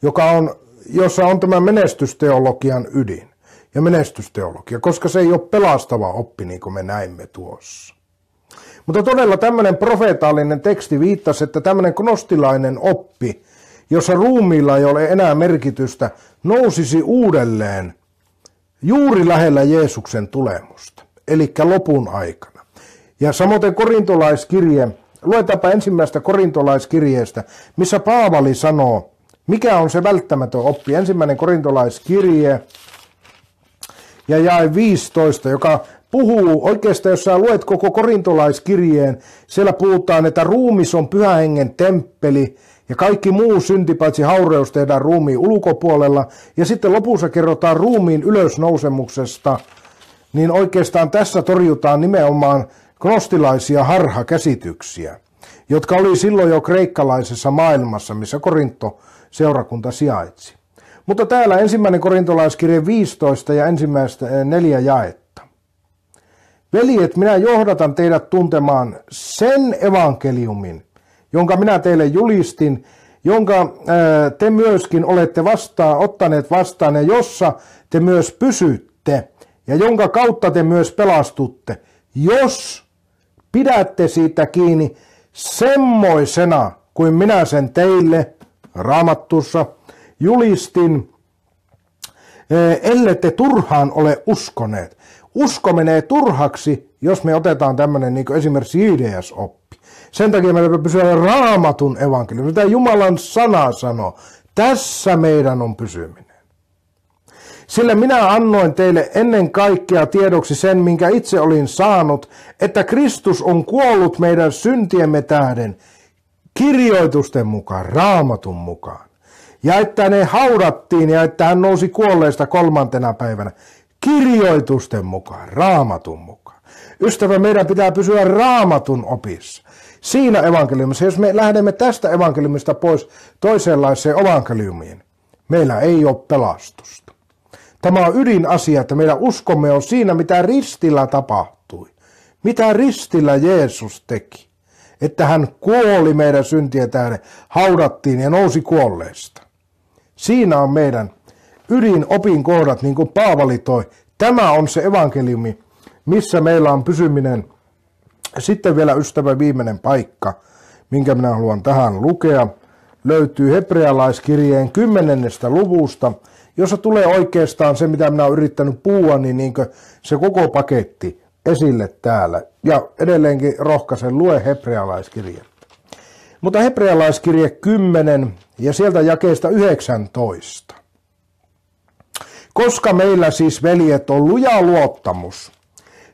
joka on, jossa on tämä menestysteologian ydin ja menestysteologia, koska se ei ole pelastava oppi, niin kuin me näimme tuossa. Mutta todella tämmöinen profeetallinen teksti viittasi, että tämmöinen gnostilainen oppi, jossa ruumiilla ei ole enää merkitystä, nousisi uudelleen juuri lähellä Jeesuksen tulemusta, eli lopun aikana. Ja samoin korintolaiskirje, luetaanpa ensimmäistä korintolaiskirjeestä, missä Paavali sanoo, mikä on se välttämätön oppi. Ensimmäinen korintolaiskirje ja jae 15, joka puhuu oikeastaan, jos sä luet koko korintolaiskirjeen, siellä puhutaan, että ruumis on pyhähengen temppeli ja kaikki muu synti paitsi haureus tehdään ruumiin ulkopuolella. Ja sitten lopussa kerrotaan ruumiin ylösnousemuksesta, niin oikeastaan tässä torjutaan nimenomaan gnostilaisia harhakäsityksiä, jotka oli silloin jo kreikkalaisessa maailmassa, missä Korinto seurakunta sijaitsi. Mutta täällä ensimmäinen korintolaiskirje 15 ja ensimmäistä eh, neljä jaetta. Veljet, minä johdatan teidät tuntemaan sen evankeliumin, jonka minä teille julistin, jonka eh, te myöskin olette vastaan, ottaneet vastaan ja jossa te myös pysytte ja jonka kautta te myös pelastutte, jos pidätte siitä kiinni semmoisena kuin minä sen teille raamattussa julistin, eh, ellette turhaan ole uskoneet. Usko menee turhaksi, jos me otetaan tämmöinen niin esimerkiksi JDS-oppi. Sen takia meidän pitää pysyä raamatun evankeliumi. Mitä Jumalan sana sanoo, tässä meidän on pysyminen. Sillä minä annoin teille ennen kaikkea tiedoksi sen, minkä itse olin saanut, että Kristus on kuollut meidän syntiemme tähden, kirjoitusten mukaan, raamatun mukaan ja että ne haudattiin ja että hän nousi kuolleista kolmantena päivänä kirjoitusten mukaan, raamatun mukaan. Ystävä, meidän pitää pysyä raamatun opissa. Siinä evankeliumissa, jos me lähdemme tästä evankeliumista pois toisenlaiseen evankeliumiin, meillä ei ole pelastusta. Tämä on ydinasia, että meidän uskomme on siinä, mitä ristillä tapahtui. Mitä ristillä Jeesus teki. Että hän kuoli meidän syntien tähden, haudattiin ja nousi kuolleesta. Siinä on meidän ydinopin kohdat, niin kuin Paavali toi. Tämä on se evankeliumi, missä meillä on pysyminen. Sitten vielä ystävä viimeinen paikka, minkä minä haluan tähän lukea, löytyy hebrealaiskirjeen kymmenennestä luvusta, jossa tulee oikeastaan se, mitä minä olen yrittänyt puhua, niin, niin se koko paketti esille täällä. Ja edelleenkin rohkaisen lue hebrealaiskirjettä. Mutta hebrealaiskirje 10 ja sieltä jakeesta 19. Koska meillä siis, veljet, on luja luottamus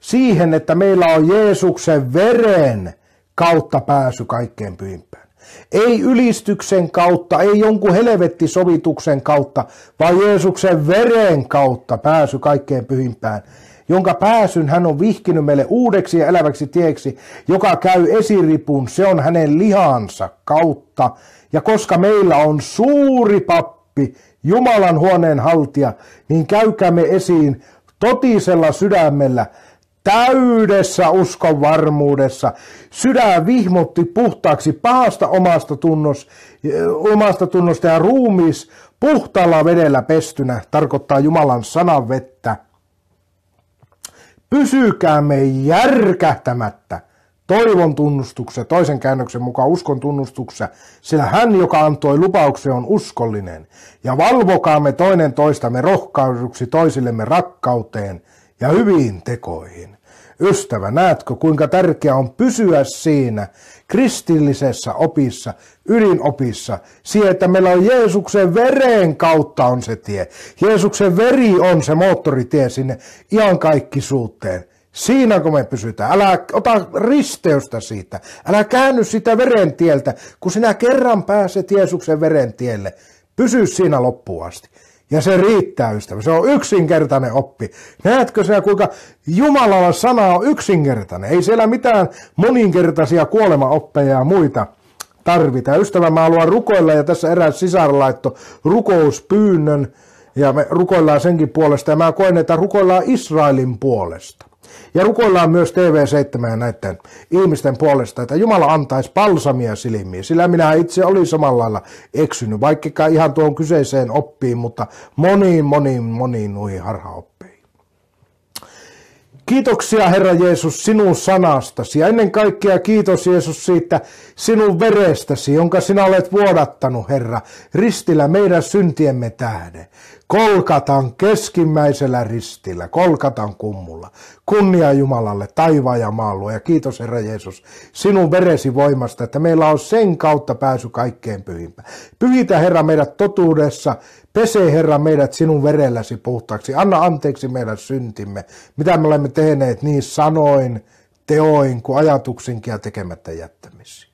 siihen, että meillä on Jeesuksen veren kautta pääsy kaikkeen pyhimpään. Ei ylistyksen kautta, ei jonkun helvettisovituksen kautta, vaan Jeesuksen veren kautta pääsy kaikkeen pyhimpään jonka pääsyn hän on vihkinyt meille uudeksi ja eläväksi tieksi, joka käy esiripun, se on hänen lihansa kautta. Ja koska meillä on suuri pappi, Jumalan huoneen haltija, niin käykäämme esiin totisella sydämellä, täydessä uskon varmuudessa. Sydän vihmotti puhtaaksi pahasta omasta, tunnos, omasta tunnosta ja ruumis puhtaalla vedellä pestynä tarkoittaa Jumalan sanan vettä Pysykäämme järkähtämättä toivon tunnustuksessa, toisen käännöksen mukaan uskon tunnustuksessa, sillä hän, joka antoi lupauksen, on uskollinen. Ja valvokaamme toinen toistamme rohkauduksi toisillemme rakkauteen ja hyviin tekoihin. Ystävä, näetkö kuinka tärkeää on pysyä siinä kristillisessä opissa, ydinopissa, siihen, että meillä on Jeesuksen veren kautta on se tie. Jeesuksen veri on se moottoritie sinne iankaikkisuuteen. Siinä kun me pysytään. Älä ota risteystä siitä. Älä käänny sitä verentieltä, kun sinä kerran pääset Jeesuksen verentielle. Pysy siinä loppuun asti. Ja se riittää, ystävä. Se on yksinkertainen oppi. Näetkö sä, kuinka Jumalalla sana on yksinkertainen? Ei siellä mitään moninkertaisia kuolemaoppeja ja muita tarvita. Ystävä, mä haluan rukoilla ja tässä eräs sisar laitto rukouspyynnön ja me rukoillaan senkin puolesta ja mä koen, että rukoillaan Israelin puolesta. Ja rukoillaan myös TV7 ja näiden ihmisten puolesta, että Jumala antaisi palsamia silmiä, sillä minä itse olin samalla lailla eksynyt, vaikka ihan tuon kyseiseen oppiin, mutta moniin, moniin, moniin noihin harhaoppeihin. Kiitoksia Herra Jeesus sinun sanastasi ja ennen kaikkea kiitos Jeesus siitä sinun verestäsi, jonka sinä olet vuodattanut Herra ristillä meidän syntiemme tähden. Kolkatan keskimmäisellä ristillä, kolkatan kummulla. Kunnia Jumalalle, taivaan ja maan Ja kiitos Herra Jeesus sinun veresi voimasta, että meillä on sen kautta pääsy kaikkeen pyhimpään. Pyhitä Herra meidät totuudessa, pese Herra meidät sinun verelläsi puhtaaksi. Anna anteeksi meidän syntimme, mitä me olemme tehneet niin sanoin, teoin kuin ajatuksinkin ja tekemättä jättämisiä.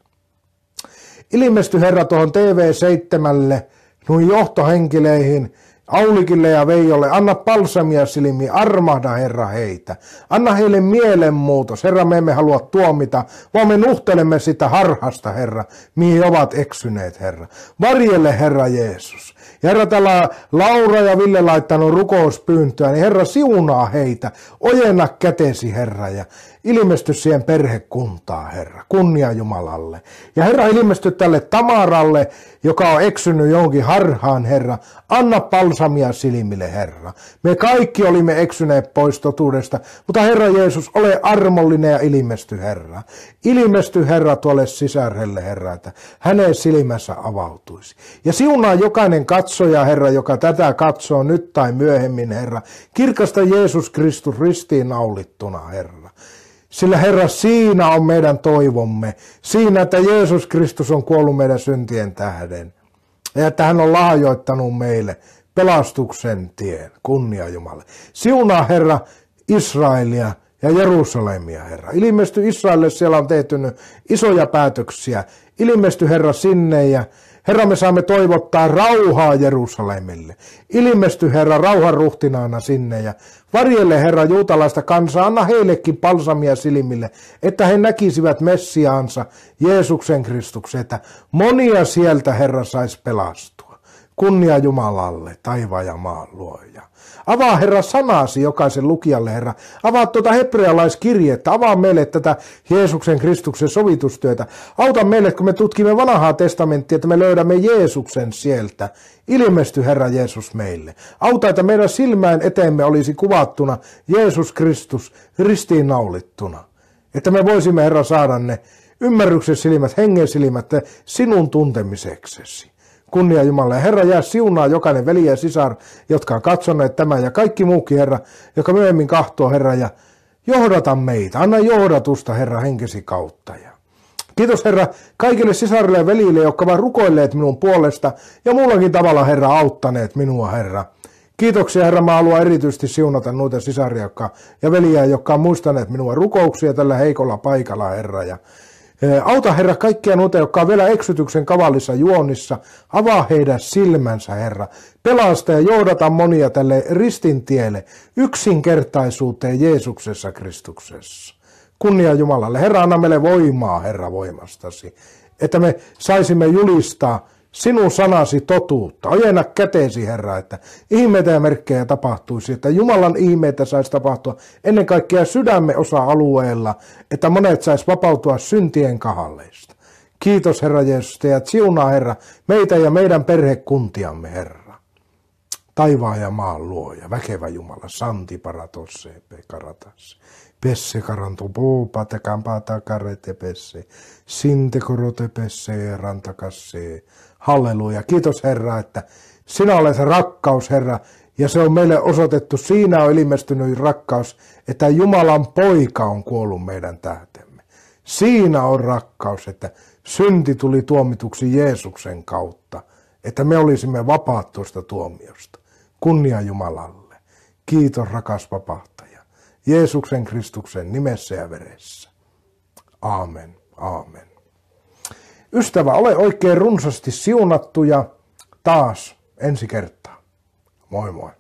Ilmesty Herra tuohon TV7 noin johtohenkileihin, Aulikille ja Veijolle, anna palsamia silmiä, armahda Herra heitä. Anna heille mielenmuutos. Herra, me emme halua tuomita, vaan me nuhtelemme sitä harhasta, Herra, mihin ovat eksyneet, Herra. Varjelle, Herra Jeesus. Herra, tällä Laura ja Ville laittanut rukouspyyntöä, niin Herra siunaa heitä. Ojenna kätesi, Herra, ja ilmesty siihen perhekuntaa, Herra. Kunnia Jumalalle. Ja Herra, ilmesty tälle Tamaralle, joka on eksynyt johonkin harhaan, Herra. Anna palsamia silmille, Herra. Me kaikki olimme eksyneet pois totuudesta, mutta Herra Jeesus, ole armollinen ja ilmesty, Herra. Ilmesty, Herra, tuolle sisärelle, Herra, että hänen silmässä avautuisi. Ja siunaa jokainen katsoja, Herra, joka tätä katsoo nyt tai myöhemmin, Herra. Kirkasta Jeesus Kristus ristiin naulittuna, Herra. Sillä Herra, siinä on meidän toivomme. Siinä, että Jeesus Kristus on kuollut meidän syntien tähden. Ja että hän on lahjoittanut meille pelastuksen tien. Kunnia Jumalle. Siunaa Herra Israelia ja Jerusalemia, Herra. Ilmesty Israelille, siellä on tehty isoja päätöksiä. Ilmesty Herra sinne ja Herra, me saamme toivottaa rauhaa Jerusalemille. Ilmesty Herra rauhan ruhtinaana sinne ja varjelle Herra juutalaista kansaa, anna heillekin palsamia silmille, että he näkisivät Messiaansa, Jeesuksen Kristuksen, että monia sieltä Herra saisi pelastua. Kunnia Jumalalle, taivaan ja maan luoja. Avaa Herra sanasi jokaisen lukijalle, Herra. Avaa tuota hebrealaiskirjettä, avaa meille tätä Jeesuksen Kristuksen sovitustyötä. Auta meille, kun me tutkimme vanhaa testamenttia, että me löydämme Jeesuksen sieltä. Ilmesty Herra Jeesus meille. Auta, että meidän silmään eteemme olisi kuvattuna Jeesus Kristus ristiinnaulittuna. Että me voisimme, Herra, saada ne ymmärryksen silmät, hengen silmät sinun tuntemiseksesi. Kunnia Jumalalle. Herra, jää siunaa jokainen veli ja sisar, jotka on katsoneet tämän ja kaikki muukin, Herra, joka myöhemmin kahtoo, Herra, ja johdata meitä. Anna johdatusta, Herra, henkesi kautta. Ja Kiitos Herra kaikille sisarille ja velille, jotka ovat rukoilleet minun puolesta ja muullakin tavalla Herra auttaneet minua Herra. Kiitoksia Herra, mä haluan erityisesti siunata noita sisaria ja veliä, jotka on muistaneet minua rukouksia tällä heikolla paikalla Herra. Ja Auta Herra kaikkia noita, jotka on vielä eksytyksen kavallissa juonissa. Avaa heidän silmänsä, Herra. Pelasta ja johdata monia tälle ristintielle, yksinkertaisuuteen Jeesuksessa Kristuksessa. Kunnia Jumalalle. Herra, anna meille voimaa, Herra, voimastasi, että me saisimme julistaa sinun sanasi totuutta. Ojenna käteesi, Herra, että ihmeitä ja merkkejä tapahtuisi, että Jumalan ihmeitä saisi tapahtua ennen kaikkea sydämme osa-alueella, että monet sais vapautua syntien kahalleista. Kiitos, Herra Jeesus, ja siunaa, Herra, meitä ja meidän perhekuntiamme, Herra. Taivaan ja maan luoja, väkevä Jumala, santi paratosse, karatas. Pesse karanto puupa, tekampaa karete pesse, sinte korote pesse, rantakasse, Halleluja. Kiitos Herra, että sinä olet rakkaus, Herra, ja se on meille osoitettu. Siinä on ilmestynyt rakkaus, että Jumalan poika on kuollut meidän tähtemme. Siinä on rakkaus, että synti tuli tuomituksi Jeesuksen kautta, että me olisimme vapaat tuosta tuomiosta. Kunnia Jumalalle. Kiitos rakas vapahtaja. Jeesuksen Kristuksen nimessä ja veressä. Aamen. Aamen. Ystävä, ole oikein runsasti siunattu ja taas ensi kertaa. Moi moi.